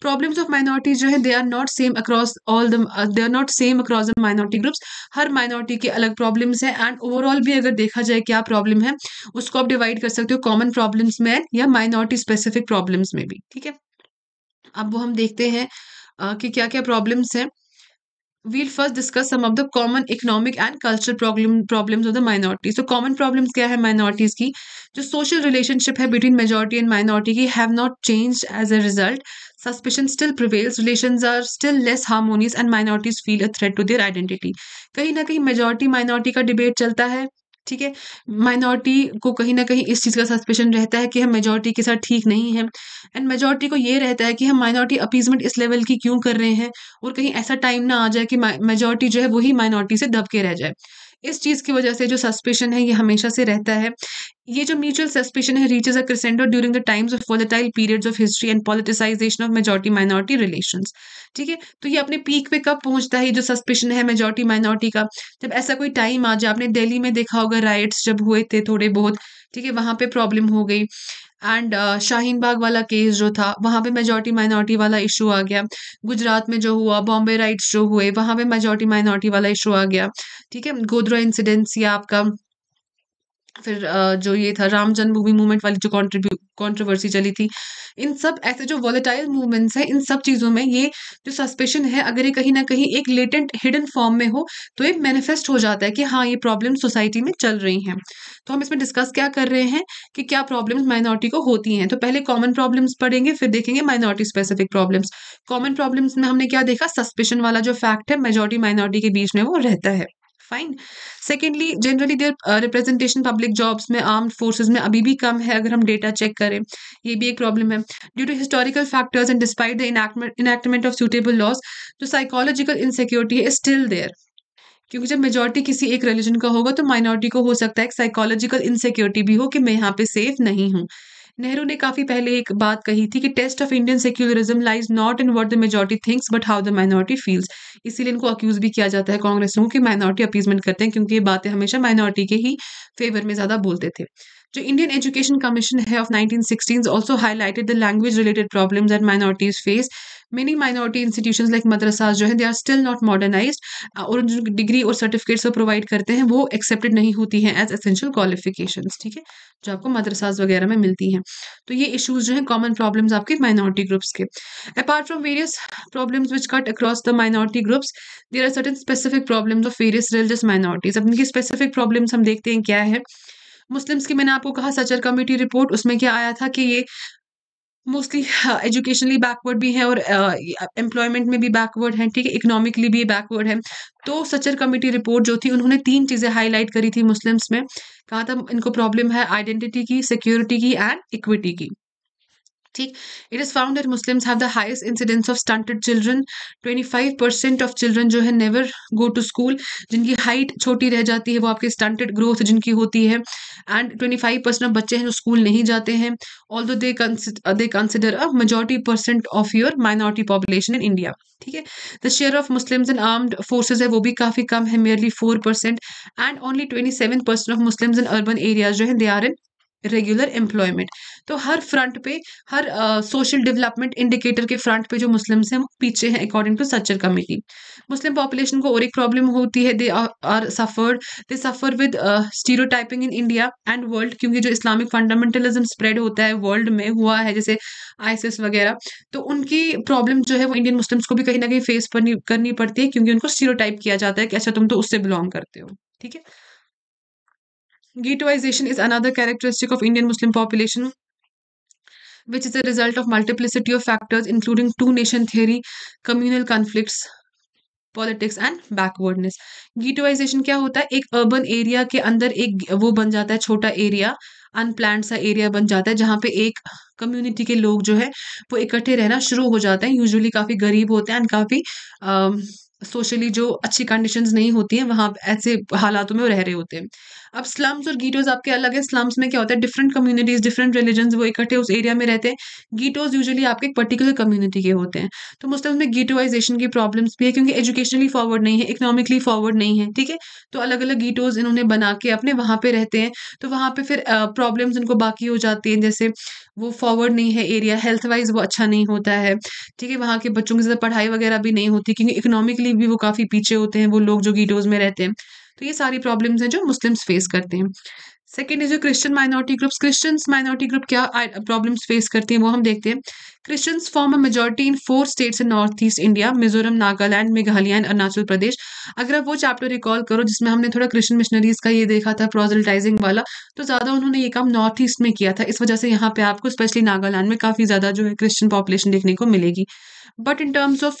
Speaker 1: प्रॉब्लम्स ऑफ़ माइनॉरिटी जो है they are not same across all the they are not same across the minority groups her minority के अलग प्रॉब्लम्स हैं एंड ओवरऑल भी अगर देखा जाए क्या प्रॉब्लम है उसको आप डिवाइड कर सकते हो कॉमन प्रॉब्लम्स में या माइनॉरिटी स्पेसिफिक प्रॉब्लम्स में भी ठीक है? अब वो हम देखते हैं कि क्या क्या प्रॉब्लम्स हैं। We'll first discuss some of the common economic and cultural problem of the minorities तो कॉमन प्रॉब्लम क्या है माइनॉरिटीज की जो सोशल रिलेशनशिप है बिटवीन मेजोरिटी एंड माइनॉरिटी की have not change as a result suspicion still prevails relation are still less harmonious and minorities feel a threat to their identity कहीं ना कहीं मेजोरिटी माइनॉरिटी का डिबेट चलता है। ठीक है? माइनॉरिटी को कहीं ना कहीं इस चीज़ का सस्पेशन रहता है कि हम मेजोरिटी के साथ ठीक नहीं है। एंड मेजोरिटी को ये रहता है कि हम माइनॉरिटी अपीजमेंट इस लेवल की क्यों कर रहे हैं? और कहीं ऐसा टाइम ना आ जाए कि मेजोरिटी जो है वही माइनॉरिटी से दबके रह जाए। इस चीज़ की वजह से जो सस्पेशन है, ये हमेशा से रहता है। ये जो म्यूचुअल सस्पेशन है reaches a crescendo during the times of volatile periods of history and politicization of majority minority relation ठीक है? तो ये अपने पीक पे कब पहुँचता है जो सस्पेशन है मेजॉरिटी माइनॉरिटी का? जब ऐसा कोई टाइम आ जाए, आपने दिल्ली में देखा होगा राइट्स जब हुए थे थोड़े बहुत, ठीक है? वहाँ पे प्रॉब्लम हो गई। एंड शाहीन बाग वाला केस जो था वहाँ पे मेजोरिटी माइनॉरिटी वाला इशू आ गया गुजरात में जो हुआ बॉम्बे राइट्स जो हुए वहाँ पे मेजोरिटी माइनॉरिटी वाला इशू आ गया ठीक है गोदरा इंसिडेंट्स या आपका फिर जो ये था राम जन्मभूमि मूवमेंट वाली जो कॉन्ट्रीब्यू कॉन्ट्रोवर्सी चली थी, इन सब ऐसे जो वॉलेटाइल मूवमेंट्स हैं, इन सब चीज़ों में ये जो सस्पेशन है, अगर ये कहीं ना कहीं एक लेटेंट हिडन फॉर्म में हो तो ये मैनिफेस्ट हो जाता है कि हाँ ये प्रॉब्लम सोसाइटी में चल रही हैं। तो हम इसमें डिस्कस क्या कर रहे हैं कि क्या प्रॉब्लम्स माइनॉरिटी को होती हैं। तो पहले कॉमन प्रॉब्लम्स पढ़ेंगे, फिर देखेंगे minority specific problems common problems में हमने क्या देखा? सस्पेशन वाला जो फैक्ट है मेजोरिटी माइनॉरिटी के बीच में वो रहता है। Fine secondly generally their representation public jobs में आर्म्ड फोर्सेज में अभी भी कम है, अगर हम डेटा चेक करें, ये भी एक प्रॉब्लम है। Due to historical factors and despite the enactment of suitable laws जो साइकोलॉजिकल इनसिक्योरिटी है स्टिल देयर क्योंकि जब मेजोरिटी किसी एक रिलीजन का होगा तो माइनॉरिटी को हो सकता है साइकोलॉजिकल इनसिक्योरिटी भी हो कि मैं यहाँ पे सेफ़ नहीं हूँ। नेहरू ने काफ़ी पहले एक बात कही थी कि test of Indian secularism lies not in what the majority thinks but how the minority feels इसीलिए इनको अक्यूज भी किया जाता है कांग्रेस को कि माइनॉरिटी अपीजमेंट करते हैं, क्योंकि ये बातें हमेशा माइनॉरिटी के ही फेवर में ज़्यादा बोलते थे। जो इंडियन एजुकेशन कमीशन है of 1916 also highlighted the language related problems and minorities face many minority institution like madrasas जो है they are still not modernise और जो डिग्री और सर्टिफिकेट्स वो प्रोवाइड करते हैं, वो एक्सेप्टेड नहीं होती हैं एज एसेंशियल क्वालिफिकेशन ठीक है? जो आपको मदरसाज वगैरह में मिलती हैं। तो ये इशूज जो है कॉमन प्रॉब्लम्स आपके माइनॉरिटी ग्रुप्स के। Apart from various problems which cut across the minority groups there are certain specific problems of various religious minorities अब इनकी स्पेसिफिक प्रॉब्लम्स हम देखते हैं क्या है। मुस्लिम्स की मैंने आपको कहा सचर कमेटी रिपोर्ट उसमें क्या आया था कि ये मोस्टली एजुकेशनली बैकवर्ड भी हैं और एम्प्लॉयमेंट uh, में भी बैकवर्ड हैं ठीक है? इकोनॉमिकली भी बैकवर्ड है। तो सचर कमेटी रिपोर्ट जो थी उन्होंने तीन चीज़ें हाईलाइट करी थी मुस्लिम्स में कहा था इनको प्रॉब्लम है? आइडेंटिटी की सिक्योरिटी की एंड इक्विटी की। ठीक? It is found that Muslims have the highest incidence of stunted children 25 percent of children जो है नेवर गो टू स्कूल जिनकी हाइट छोटी रह जाती है, वो आपके स्टंटेड ग्रोथ जिनकी होती है. एंड 25 परसेंट ऑफ़ बच्चे हैं जो स्कूल नहीं जाते हैं. Although they they consider a majority percent of your minority population in India ठीक है? The share of Muslims in armed forces है, वो भी काफ़ी कम है merely four percent and only twenty seven percent of Muslims in urban areas जो है they are in regular employment तो हर फ्रंट पे, हर सोशल डेवलपमेंट इंडिकेटर के फ्रंट पे जो मुस्लिम्स हैं, वो पीछे हैं according to Sachar committee Muslim population को और एक प्रॉब्लम होती है they are suffered they suffer with stereotyping in India and world क्योंकि जो इस्लामिक फंडामेंटलिज्म स्प्रेड होता है वर्ल्ड में हुआ है, जैसे आईसिस वगैरह तो उनकी प्रॉब्लम जो है, वो इंडियन मुस्लिम्स को भी कहीं ना कहीं फेस करनी पड़ती है, क्योंकि उनको स्टीरियोटाइप किया जाता है कि अच्छा तुम तो उससे बिलोंग करते हो। ठीक है? Ghettoization is another characteristic of Indian Muslim population, which is a result of multiplicity of factors, including two nation theory, communal conflicts, politics and backwardness ghettoisation क्या होता है? एक अर्बन एरिया के अंदर एक वो बन जाता है छोटा एरिया अनप्लान सा एरिया बन जाता है जहाँ पे एक कम्युनिटी के लोग जो है वो इकट्ठे रहना शुरू हो जाते हैं। यूजुअली काफ़ी गरीब होते हैं एंड काफ़ी सोशली जो अच्छी कंडीशंस नहीं होती हैं वहाँ ऐसे हालातों में रह रहे होते हैं। अब स्लम्स और गीटोज आपके अलग है। स्लम्स में क्या होता है? डिफरेंट कम्युनिटीज डिफरेंट रिलीजन वो इकट्ठे उस एरिया में रहते हैं। गीटोज यूजली आपके एक पर्टिकुलर कम्युनिटी के होते हैं। तो मुस्लिम में गीटोइजेशन की प्रॉब्लम्स भी है क्योंकि एजुकेशनली फॉरवर्ड नहीं है इकोनॉमिकली फॉरवर्ड नहीं है, ठीक है? तो अलग अलग गीटोज इन्होंने बना के अपने वहाँ पे रहते हैं। तो वहाँ पे फिर प्रॉब्लम्स इनको बाकी हो जाती हैं। जैसे वो फॉरवर्ड नहीं है एरिया हेल्थ वाइज वो अच्छा नहीं होता है, ठीक है? वहाँ के बच्चों की ज़्यादा पढ़ाई वगैरह भी नहीं होती क्योंकि इकोनॉमिकली भी वो काफ़ी पीछे होते हैं, वो लोग जो गीटोज में रहते हैं। तो ये सारी प्रॉब्लम्स हैं जो मुस्लिम्स फेस करते हैं। सेकेंड इज़ जो Christian minority groups Christians minority group क्या प्रॉब्लम्स फेस करती हैं वो हम देखते हैं। Christians form a majority in four states in north east India Mizoram Nagaland Meghalaya and Arunachal Pradesh अगर आप वो चैप्टर रिकॉल करो जिसमें हमने थोड़ा क्रिश्चियन मिशनरीज का ये देखा था प्रोजल्टाइजिंग वाला तो ज़्यादा उन्होंने ये काम नॉर्थ ईस्ट में किया था। इस वजह से यहाँ पे आपको स्पेशली नागालैंड में, काफ़ी ज़्यादा जो है क्रिश्चियन पॉपुलेशन देखने को मिलेगी। But in terms of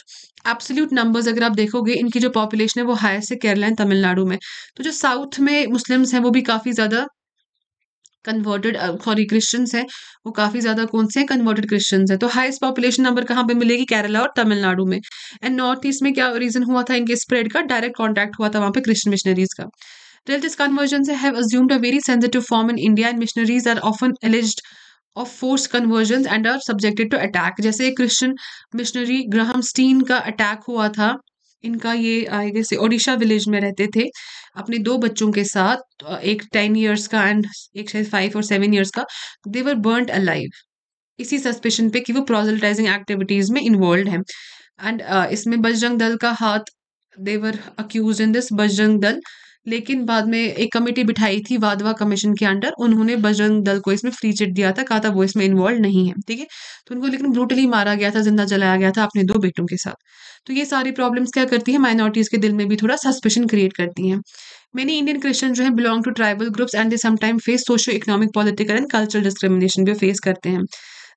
Speaker 1: absolute numbers अगर आप देखोगे, इनकी जो पॉपुलेशन है वो हायर से केरला एंड तमिलनाडु में। तो जो साउथ में मुस्लिम्स हैं, वो भी काफ़ी ज़्यादा कन्वर्टेड सॉरी क्रिश्चियंस हैं। वो काफ़ी ज़्यादा कौन से हैं? कन्वर्टेड क्रिश्चियंस हैं। तो हाईएस्ट पॉपुलेशन नंबर कहाँ पे मिलेगी? केरला और तमिलनाडु में। एंड नॉर्थ ईस्ट में क्या रीज़न हुआ था इनके स्प्रेड का? डायरेक्ट कॉन्टैक्ट हुआ था वहाँ पे क्रिश्चियन मिशनरीज का। Religious conversions have assumed a very sensitive form in India and missionaries are often alleged of forced conversions and are subjected to attack. जैसे क्रिश्चियन मिशनरी ग्राहम स्टीन का अटैक हुआ था। इनका ये आई गेस ओडिशा विलेज में रहते थे। अपने दो बच्चों के साथ एक टेन इयर्स का एंड एक शायद फाइव और सेवन इयर्स का दे वर बर्नड अलाइव इसी सस्पेशन पे कि वो प्रोजल्टाइजिंग एक्टिविटीज़ में इन्वॉल्व हैं। एंड uh, इसमें बजरंग दल का हाथ they were accused in this Bajrang Dal. लेकिन बाद में एक कमेटी बिठाई थी वादवा कमीशन के अंडर, उन्होंने बजरंग दल को इसमें फ्री चिट दिया था, कहा था वो इसमें इन्वॉल्व नहीं है, ठीक है? तो उनको लेकिन ब्रूटली मारा गया था, ज़िंदा जलाया गया था अपने दो बेटों के साथ। तो ये सारी प्रॉब्लम्स क्या करती है? माइनॉरिटीज के दिल में भी थोड़ा सस्पेशन क्रिएट करती हैं। मेनी इंडियन क्रिश्चियन जो है belong to tribal groups and they sometime face socio economic political and cultural discrimination भी फेस करते हैं।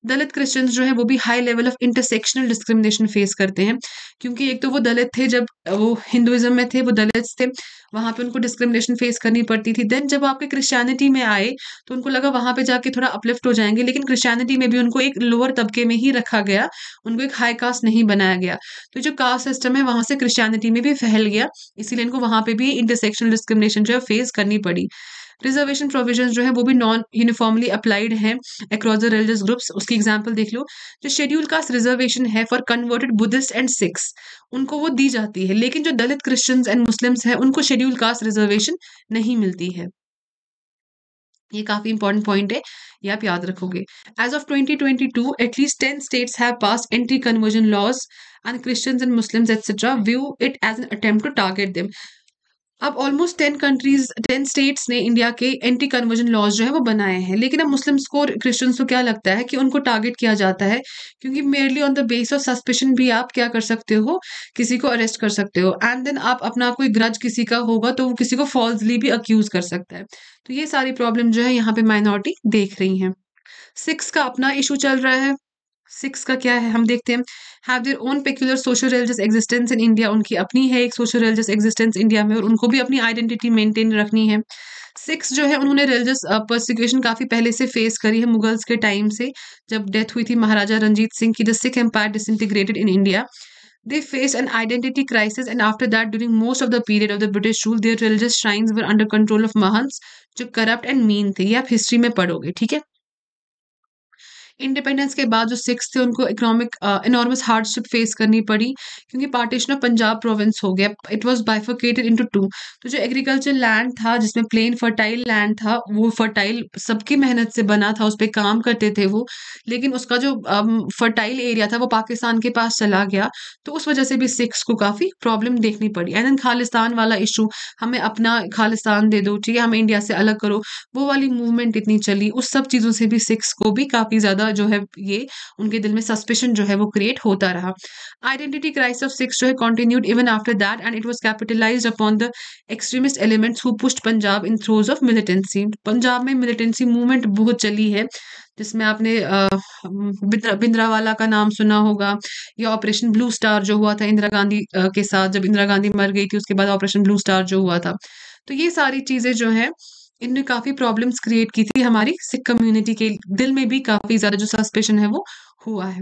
Speaker 1: दलित क्रिश्चियंस जो है वो भी high level of intersectional discrimination face करते हैं। क्योंकि एक तो वो दलित थे जब, वो हिंदुइज्म में थे, वो दलित थे, वहाँ पे उनको डिस्क्रिमिनेशन फेस करनी पड़ती थी। देन जब आपके क्रिश्चियनिटी में आए तो उनको लगा वहाँ पे जाके थोड़ा अपलिफ्ट हो जाएँगे, लेकिन क्रिश्चियनिटी में भी उनको एक लोअर तबके में ही रखा गया, उनको एक हाई कास्ट नहीं बनाया गया। तो जो कास्ट सिस्टम है, वहाँ से क्रिश्चियनिटी में भी फैल गया, इसीलिए इनको वहाँ पे भी इंटरसेक्शनल डिस्क्रिमिनेशन जो है फेस करनी पड़ी। रिजर्वेशन प्रोविज़न जो है, वो भी नॉन यूनिफॉर्मली अप्लाइड है अक्रॉस द रिलीजियस ग्रुप्स उसकी एग्ज़ाम्पल देख लो। जो शेड्यूल कास्ट रिजर्वेशन है for converted Buddhist and Sikhs उनको वो दी जाती है। लेकिन जो दलित क्रिश्चियंस एंड मुस्लिम्स हैं, उनको शेड्यूल कास्ट रिजर्वेशन नहीं मिलती है। ये काफ़ी इंपॉर्टेंट पॉइंट है, ये आप याद रखोगे। As of 2022 at least ten states have pass anti conversion laws and Christians and Muslims etcetera view it as an attempt to target them अब almost ten countries ten states ने इंडिया के एंटी कन्वर्जन लॉज जो है वो बनाए हैं। लेकिन अब मुस्लिम्स को क्रिश्चियंस को क्या लगता है कि उनको टारगेट किया जाता है? क्योंकि merely on the base of suspicion भी आप क्या कर सकते हो? किसी को अरेस्ट कर सकते हो। एंड देन आप अपना कोई ग्रज किसी का होगा तो वो किसी को फॉल्सली भी अक्यूज कर सकता है। तो ये सारी प्रॉब्लम जो है यहाँ पे माइनॉरिटी देख रही हैं। सिक्स का अपना इशू चल रहा है। सिक्स का क्या है हम देखते हैं। Have their own peculiar social religious existence in India उनकी अपनी है एक सोशल रिलीजियस एग्जिस्टेंस इंडिया में और उनको भी अपनी आइडेंटिटी मेंटेन रखनी है। सिक्स जो है उन्होंने रिलीजियस परसिक्यूशन काफ़ी पहले से फेस करी है मुगल्स के टाइम से जब डेथ हुई थी महाराजा रंजीत सिंह की the Sikh empire disintegrated in India They faced an identity crisis, and after that, during most of the period of the British rule, their religious shrines were under control of Mahants, जो करप्ट एंड मीन थे ये आप हिस्ट्री में पढ़ोगे ठीक है? इंडिपेंडेंस के बाद जो सिक्स थे उनको इकोनॉमिक इनॉर्मस हार्डशिप फेस करनी पड़ी क्योंकि पार्टीशन ऑफ़ पंजाब प्रोविंस हो गया। It was bifurcated into two तो जो एग्रीकल्चर लैंड था जिसमें प्लेन फर्टाइल लैंड था वो फर्टाइल सबकी मेहनत से बना था उस पर काम करते थे वो। लेकिन उसका जो फर्टाइल um, एरिया था वो पाकिस्तान के पास चला गया। तो उस वजह से भी सिक्स को काफ़ी प्रॉब्लम देखनी पड़ी। एंड खालिस्तान वाला इशू हमें अपना खालिस्तान दे दो ठीक है? हमें इंडिया से अलग करो। वो वाली मूवमेंट इतनी चली। उस सब चीज़ों से भी सिक्स को भी काफ़ी ज़्यादा ज़्यादा जो है ये उनके दिल में सस्पेशन जो है वो क्रिएट होता रहा। आइडेंटिटी क्राइसिस ऑफ़ सिक्स जो है continued even after that and it was capitalised upon the extremist elements who pushed Punjab in throes of militancy Punjab में मिलिटेंसी मूवमेंट बहुत चली है, जिसमें आपने बिंद्रा वाला का नाम सुना होगा, या ऑपरेशन ब्लू स्टार जो हुआ था इंदिरा गांधी के साथ जब इंदिरा गांधी मर गई थी, उसके बाद ऑपरेशन ब्लू स्टार जो हुआ था। तो ये सारी चीज़ें जो है इनने काफ़ी प्रॉब्लम्स क्रिएट की थी हमारी सिख कम्युनिटी के दिल में भी काफ़ी ज़्यादा जो सस्पेशन है वो हुआ है।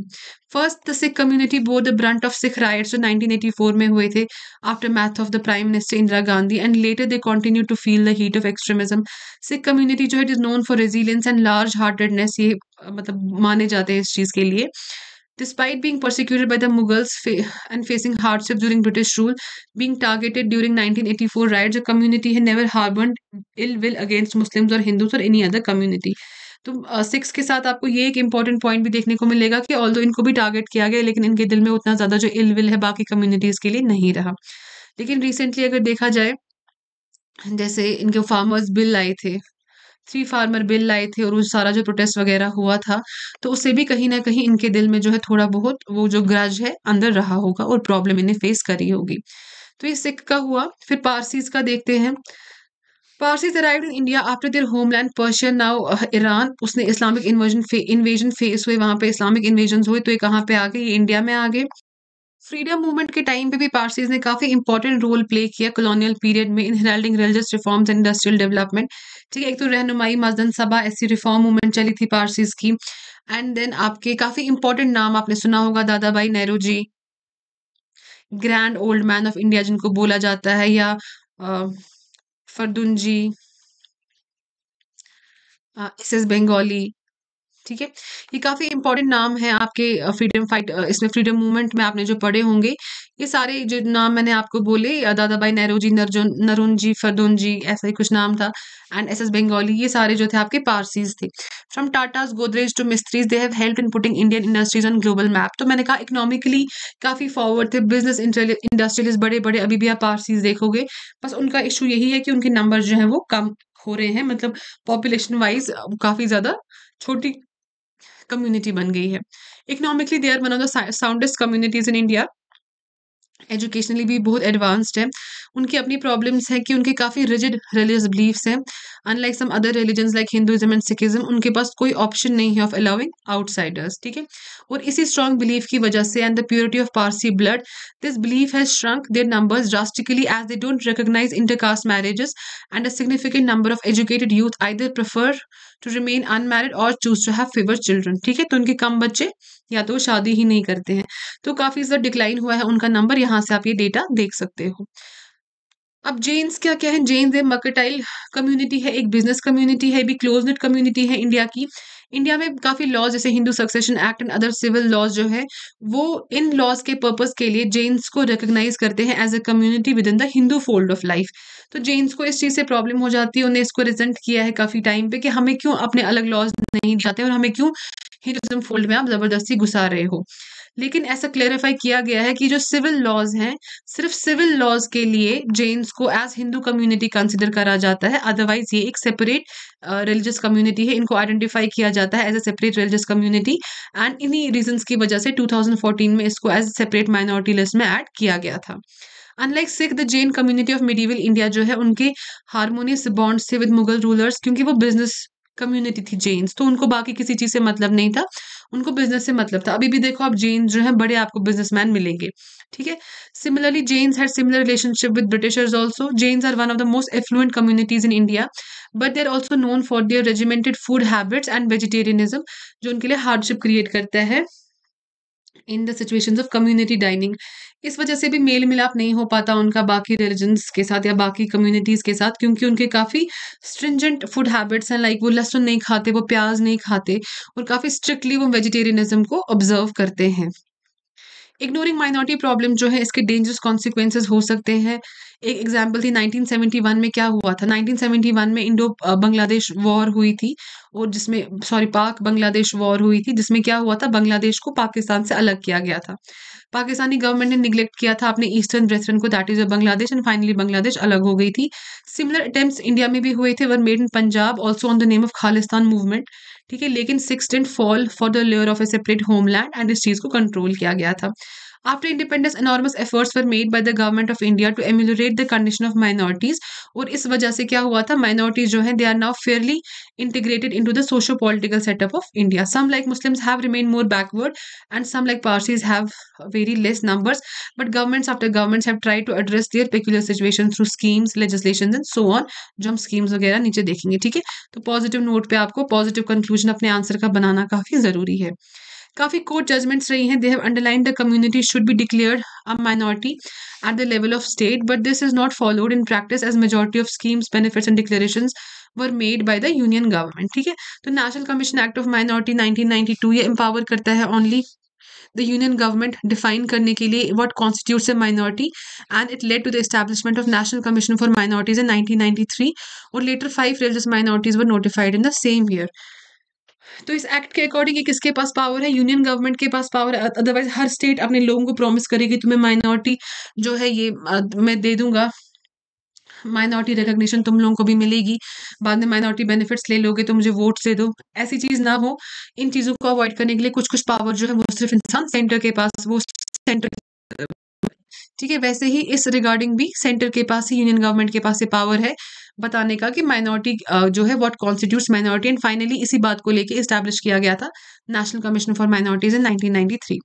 Speaker 1: First the Sikh community bore the brunt of Sikh riots जो 1984 में हुए थे aftermath of the prime minister Indira Gandhi and later they continue to feel the heat of extremism Sikh community जो है it is known for resilience and large heartedness ये मतलब माने जाते हैं इस चीज़ के लिए। Despite being persecuted by the Mughals and facing hardship during British rule, being targeted during 1984 riots, the community had never harbored ill will against Muslims or Hindus or any other community. तो सिक्स के साथ आपको ये एक इंपॉर्टेंट पॉइंट भी देखने को मिलेगा कि ऑल इनको भी टारगेट किया गया लेकिन इनके दिल में उतना ज़्यादा जो इल विल है बाकी कम्युनिटीज़ के लिए नहीं रहा लेकिन रिसेंटली अगर देखा जाए जैसे इनके फार्मर्स बिल आए थे थ्री फार्मर बिल लाए थे और वो सारा जो प्रोटेस्ट वगैरह हुआ था तो उससे भी कहीं ना कहीं इनके दिल में जो है थोड़ा बहुत वो जो ग्रज है अंदर रहा होगा और प्रॉब्लम इन्हें फेस करी होगी। तो ये सिख का हुआ। फिर पारसीज का देखते हैं। Parsis arrived in India after their homeland Persian now Iran उसने इस्लामिक इन्वेजन फेस हुए, वहाँ पे इस्लामिक इन्वेजन हुए तो ये कहाँ पे आ गए? ये इंडिया में आ गए। फ्रीडम मूवमेंट के टाइम पे भी पारसीज ने काफ़ी इंपॉर्टेंट रोल प्ले किया कॉलोनियल पीरियड में in heralding religious reforms and industrial development ठीक है, एक तो रहनुमाई मजदन सभा ऐसी रिफॉर्म मूवमेंट चली थी पारसीज की. एंड देन आपके काफ़ी इंपॉर्टेंट नाम आपने सुना होगा Dadabhai Nehru ji. Grand old man of India जिनको बोला जाता है या फरदुन जी एस एस बंगाली ठीक है? ये काफ़ी इंपॉर्टेंट नाम है आपके फ्रीडम फाइट इसमें फ्रीडम मूवमेंट में आपने जो पढ़े होंगे, ये सारे जो नाम मैंने आपको बोले दादा भाई नेहरू जी नरजुन नरुन जी, फरदुन जी, ऐसा ही कुछ नाम था एंड एस एस बंगाली ये सारे जो थे आपके पारसीज थे। From Tatas Godrej to Mistrys they have help in putting Indian industries on global map तो मैंने कहा इकोनॉमिकली काफ़ी फॉरवर्ड थे बिज़नेस इंडस्ट्रियलिस्ट बड़े बड़े अभी भी आप पारसीज देखोगे, बस उनका इशू यही है कि उनके नंबर जो है वो कम हो रहे हैं मतलब पॉपुलेशन वाइज काफ़ी ज़्यादा छोटी कम्युनिटी बन गई है। Economically they are one of the soundest communities in India educationally भी बहुत एडवांस्ड है। उनकी अपनी प्रॉब्लम्स है कि उनके काफ़ी रिजिड रिलीजियस बिलीफ्स हैं। Unlike some other religion like Hinduism and Sikhism उनके पास कोई ऑप्शन नहीं है ऑफ़ अलाउिंग आउटसाइडर्स ठीक है? और इसी स्ट्रॉन्ग बिलीफ की वजह से and the purity of Parsi blood this belief has shrunk their numbers drastically as they don't recognise intercaste marriages and a significant number of educated youth either prefer to remain unmarried और choose to have fewer children ठीक है? तो उनके कम बच्चे या तो शादी ही नहीं करते हैं। तो काफ़ी ज़्यादा डिक्लाइन हुआ है उनका नंबर यहाँ से आप ये डेटा देख सकते हो। अब जेन्स क्या क्या है? जेन्स एक मकटाइल कम्युनिटी है, एक बिज़नेस कम्युनिटी है, भी क्लोज नेट कम्युनिटी है इंडिया की। इंडिया में काफ़ी लॉज जैसे Hindu succession act and other civil laws जो है, वो इन लॉज के पर्पज के लिए जेन्स को रिकोगनाइज करते हैं as a community within the Hindu fold of life तो जेन्स को इस चीज़ से प्रॉब्लम हो जाती है, उन्हें इसको रिजेंट किया है काफ़ी टाइम पे कि हमें क्यों अपने अलग लॉज नहीं जाते और हमें क्यों हिंदुज़म फोल्ड में आप ज़बरदस्ती घुसा रहे हो। लेकिन ऐसा क्लेरिफाई किया गया है कि जो सिविल लॉज हैं, सिर्फ़ सिविल लॉज के लिए जेन्स को एज हिंदू कम्युनिटी कंसिडर करा जाता है। अदरवाइज़ ये एक सेपरेट रिलीजियस कम्युनिटी है। इनको आइडेंटिफाई किया जाता है as a separate religious community and इन्हीं रीजंस की वजह से 2014 में इसको एज सेपरेट माइनॉरिटी लिस्ट में ऐड किया गया था। Unlike Sikh the Jain community of medieval India जो है, उनके हारमोनियस बॉन्ड्स थे विद मुगल रूलर्स क्योंकि वो बिज़नेस कम्युनिटी थी जेन्स तो उनको बाकी किसी चीज़ से मतलब नहीं था, उनको बिज़नेस से मतलब था। अभी भी देखो आप जेन्स जो है, बड़े आपको बिजनेसमैन मिलेंगे, ठीक है? Similarly Jains had similar relationship with Britishers also Jains are one of the most affluent communities in India but they're also known for their regimented food habits and vegetarianism जो उनके लिए हार्डशिप क्रिएट करता है। In the situation of community dining इस वजह से भी मेल मिलाप नहीं हो पाता उनका बाकी रिलीजन्स के साथ या बाकी कम्युनिटीज़ के साथ, क्योंकि उनके काफ़ी स्ट्रिंजेंट फ़ूड हैबिट्स हैं लाइक वो लहसुन नहीं खाते, वो प्याज नहीं खाते और काफ़ी स्ट्रिक्टली वो वेजिटेरियनिज्म को ऑब्ज़र्व करते हैं। इग्नोरिंग माइनॉरिटी प्रॉब्लम जो है, इसके डेंजरस कॉन्सिक्वेंसेज हो सकते हैं। एक एग्ज़ाम्पल थी 1971 में क्या हुआ था? 1971 में इंडो बांग्लादेश वॉर हुई थी और जिसमें सॉरी पाक बांग्लादेश वॉर हुई थी, जिसमें क्या हुआ था? बांग्लादेश को पाकिस्तान से अलग किया गया था। पाकिस्तानी गवर्नमेंट ने निगलेक्ट किया था अपने ईस्टर्न ब्रेथरन को that is Bangladesh and finally Bangladesh अलग हो गई थी। सिमिलर अटेम्प्ट्स इंडिया में भी हुए थे were made in Punjab also on the name of Khalistan movement ठीक है, लेकिन Sikhs didn't fall for the lure of a separate homeland and इस चीज़ को कंट्रोल किया गया था। After independence, enormous efforts were made by the government of India to ameliorate the condition of minorities. और इस वजह से क्या हुआ था minorities जो हैं they are now fairly integrated into the socio-political setup of India. Some like Muslims have remained more backward and some like Parsis have very less numbers. But governments after governments have tried to address their peculiar situation through schemes, legislations and so on. जो हम schemes वगैरह नीचे देखेंगे ठीक है तो पॉजिटिव नोट पे आपको पॉजिटिव कंक्लूजन अपने आंसर का बनाना काफ़ी ज़रूरी है काफ़ी कोर्ट जजमेंट्स रही हैं। They have underline the community should be declared a minority at the level of state but this is not followed in practice as majority of schemes benefits and declaration were made by the union government ठीक है? तो national commission act of minority 1992 ये एम्पावर करता है only the union government define करने के लिए what constitutes a minority and it led to the establishment of national commission for minorities in 1993 और later five religious minorities were notified in the same year तो इस एक्ट के अकॉर्डिंग ये किसके पास पावर है? यूनियन गवर्नमेंट के पास पावर है। अदरवाइज़ हर स्टेट अपने लोगों को प्रॉमिस करेगी, तुम्हें माइनॉरिटी जो है ये मैं दे दूँगा। माइनॉरिटी रिकग्निशन तुम लोगों को भी मिलेगी। बाद में माइनॉरिटी बेनिफिट्स ले लोगे तो मुझे वोट दे दो। ऐसी चीज़ ना हो। इन चीज़ों को अवॉइड करने के लिए कुछ कुछ पावर जो है वो सिर्फ़ इंसान सेंटर के पास, वो सेंटर ठीक है? वैसे ही इस रिगार्डिंग भी सेंटर के पास ही यूनियन गवर्नमेंट के पास ये पावर है। बताने का कि माइनॉरिटी जो है what constitutes minority and finally इसी बात को लेकर इस्टेब्लिश किया गया था national commission for minorities in 1993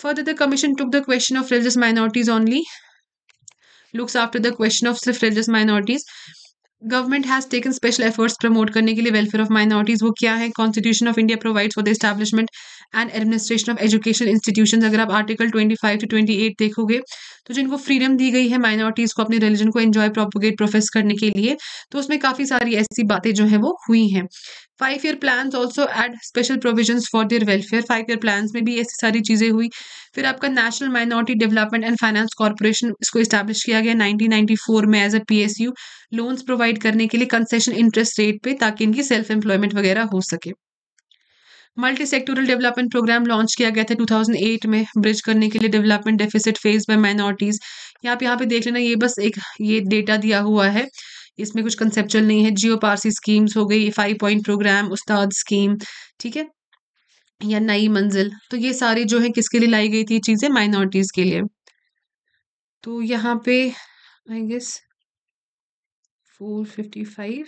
Speaker 1: further the commission took the question of religious minorities only looks after the question of सिर्फ़ religious minorities. Government has taken special efforts promote करने के लिए वेलफेयर ऑफ़ माइनॉरिटीज वो क्या है? Constitution of India provides for the establishment and administration of education institution अगर आप आर्टिकल 25 टू 28 देखोगे तो जिनको फ्रीडम दी गई है माइनॉरिटीज को अपने रिलीजन को एन्जॉय प्रोपोगेट प्रोफेस करने के लिए तो उसमें काफ़ी सारी ऐसी बातें जो है वो हुई हैं। Five year plan also add special provision for their welfare five year plan में भी ऐसी सारी चीज़ें हुई। फिर आपका national minority development and finance corporation इसको इस्टेब्लिश किया गया 1994 में as a PSU loans provide करने के लिए कंसेशन इंटरेस्ट रेट पे, ताकि इनकी सेल्फ एम्प्लॉयमेंट वगैरह हो सके। Multi sectoral development programme launch किया गया था 2008 में ब्रिज करने के लिए development deficit face by minorities यहाँ पे यहाँ पे देख लेना, ये बस एक, ये डेटा दिया हुआ है। इसमें कुछ कंसेप्चुअल नहीं है। जियो पारसी स्कीम्स हो गई फाइव पॉइंट प्रोग्राम उस्ताद स्कीम ठीक है? या नई मंजिल। तो ये सारी जो है, किसके लिए लाई गई थी चीज़ें? माइनॉरिटीज के लिए। तो यहाँ पे I guess four fifty five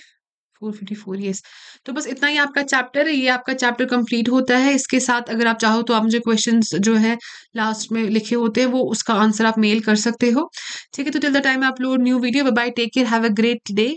Speaker 1: four fifty four years तो बस इतना ही आपका चैप्टर है, ये आपका चैप्टर कंप्लीट होता है। इसके साथ अगर आप चाहो तो आप मुझे क्वेश्चन जो है लास्ट में लिखे होते हैं, वो उसका आंसर आप मेल कर सकते हो। ठीक है तो till the time upload new video bye take care have a great day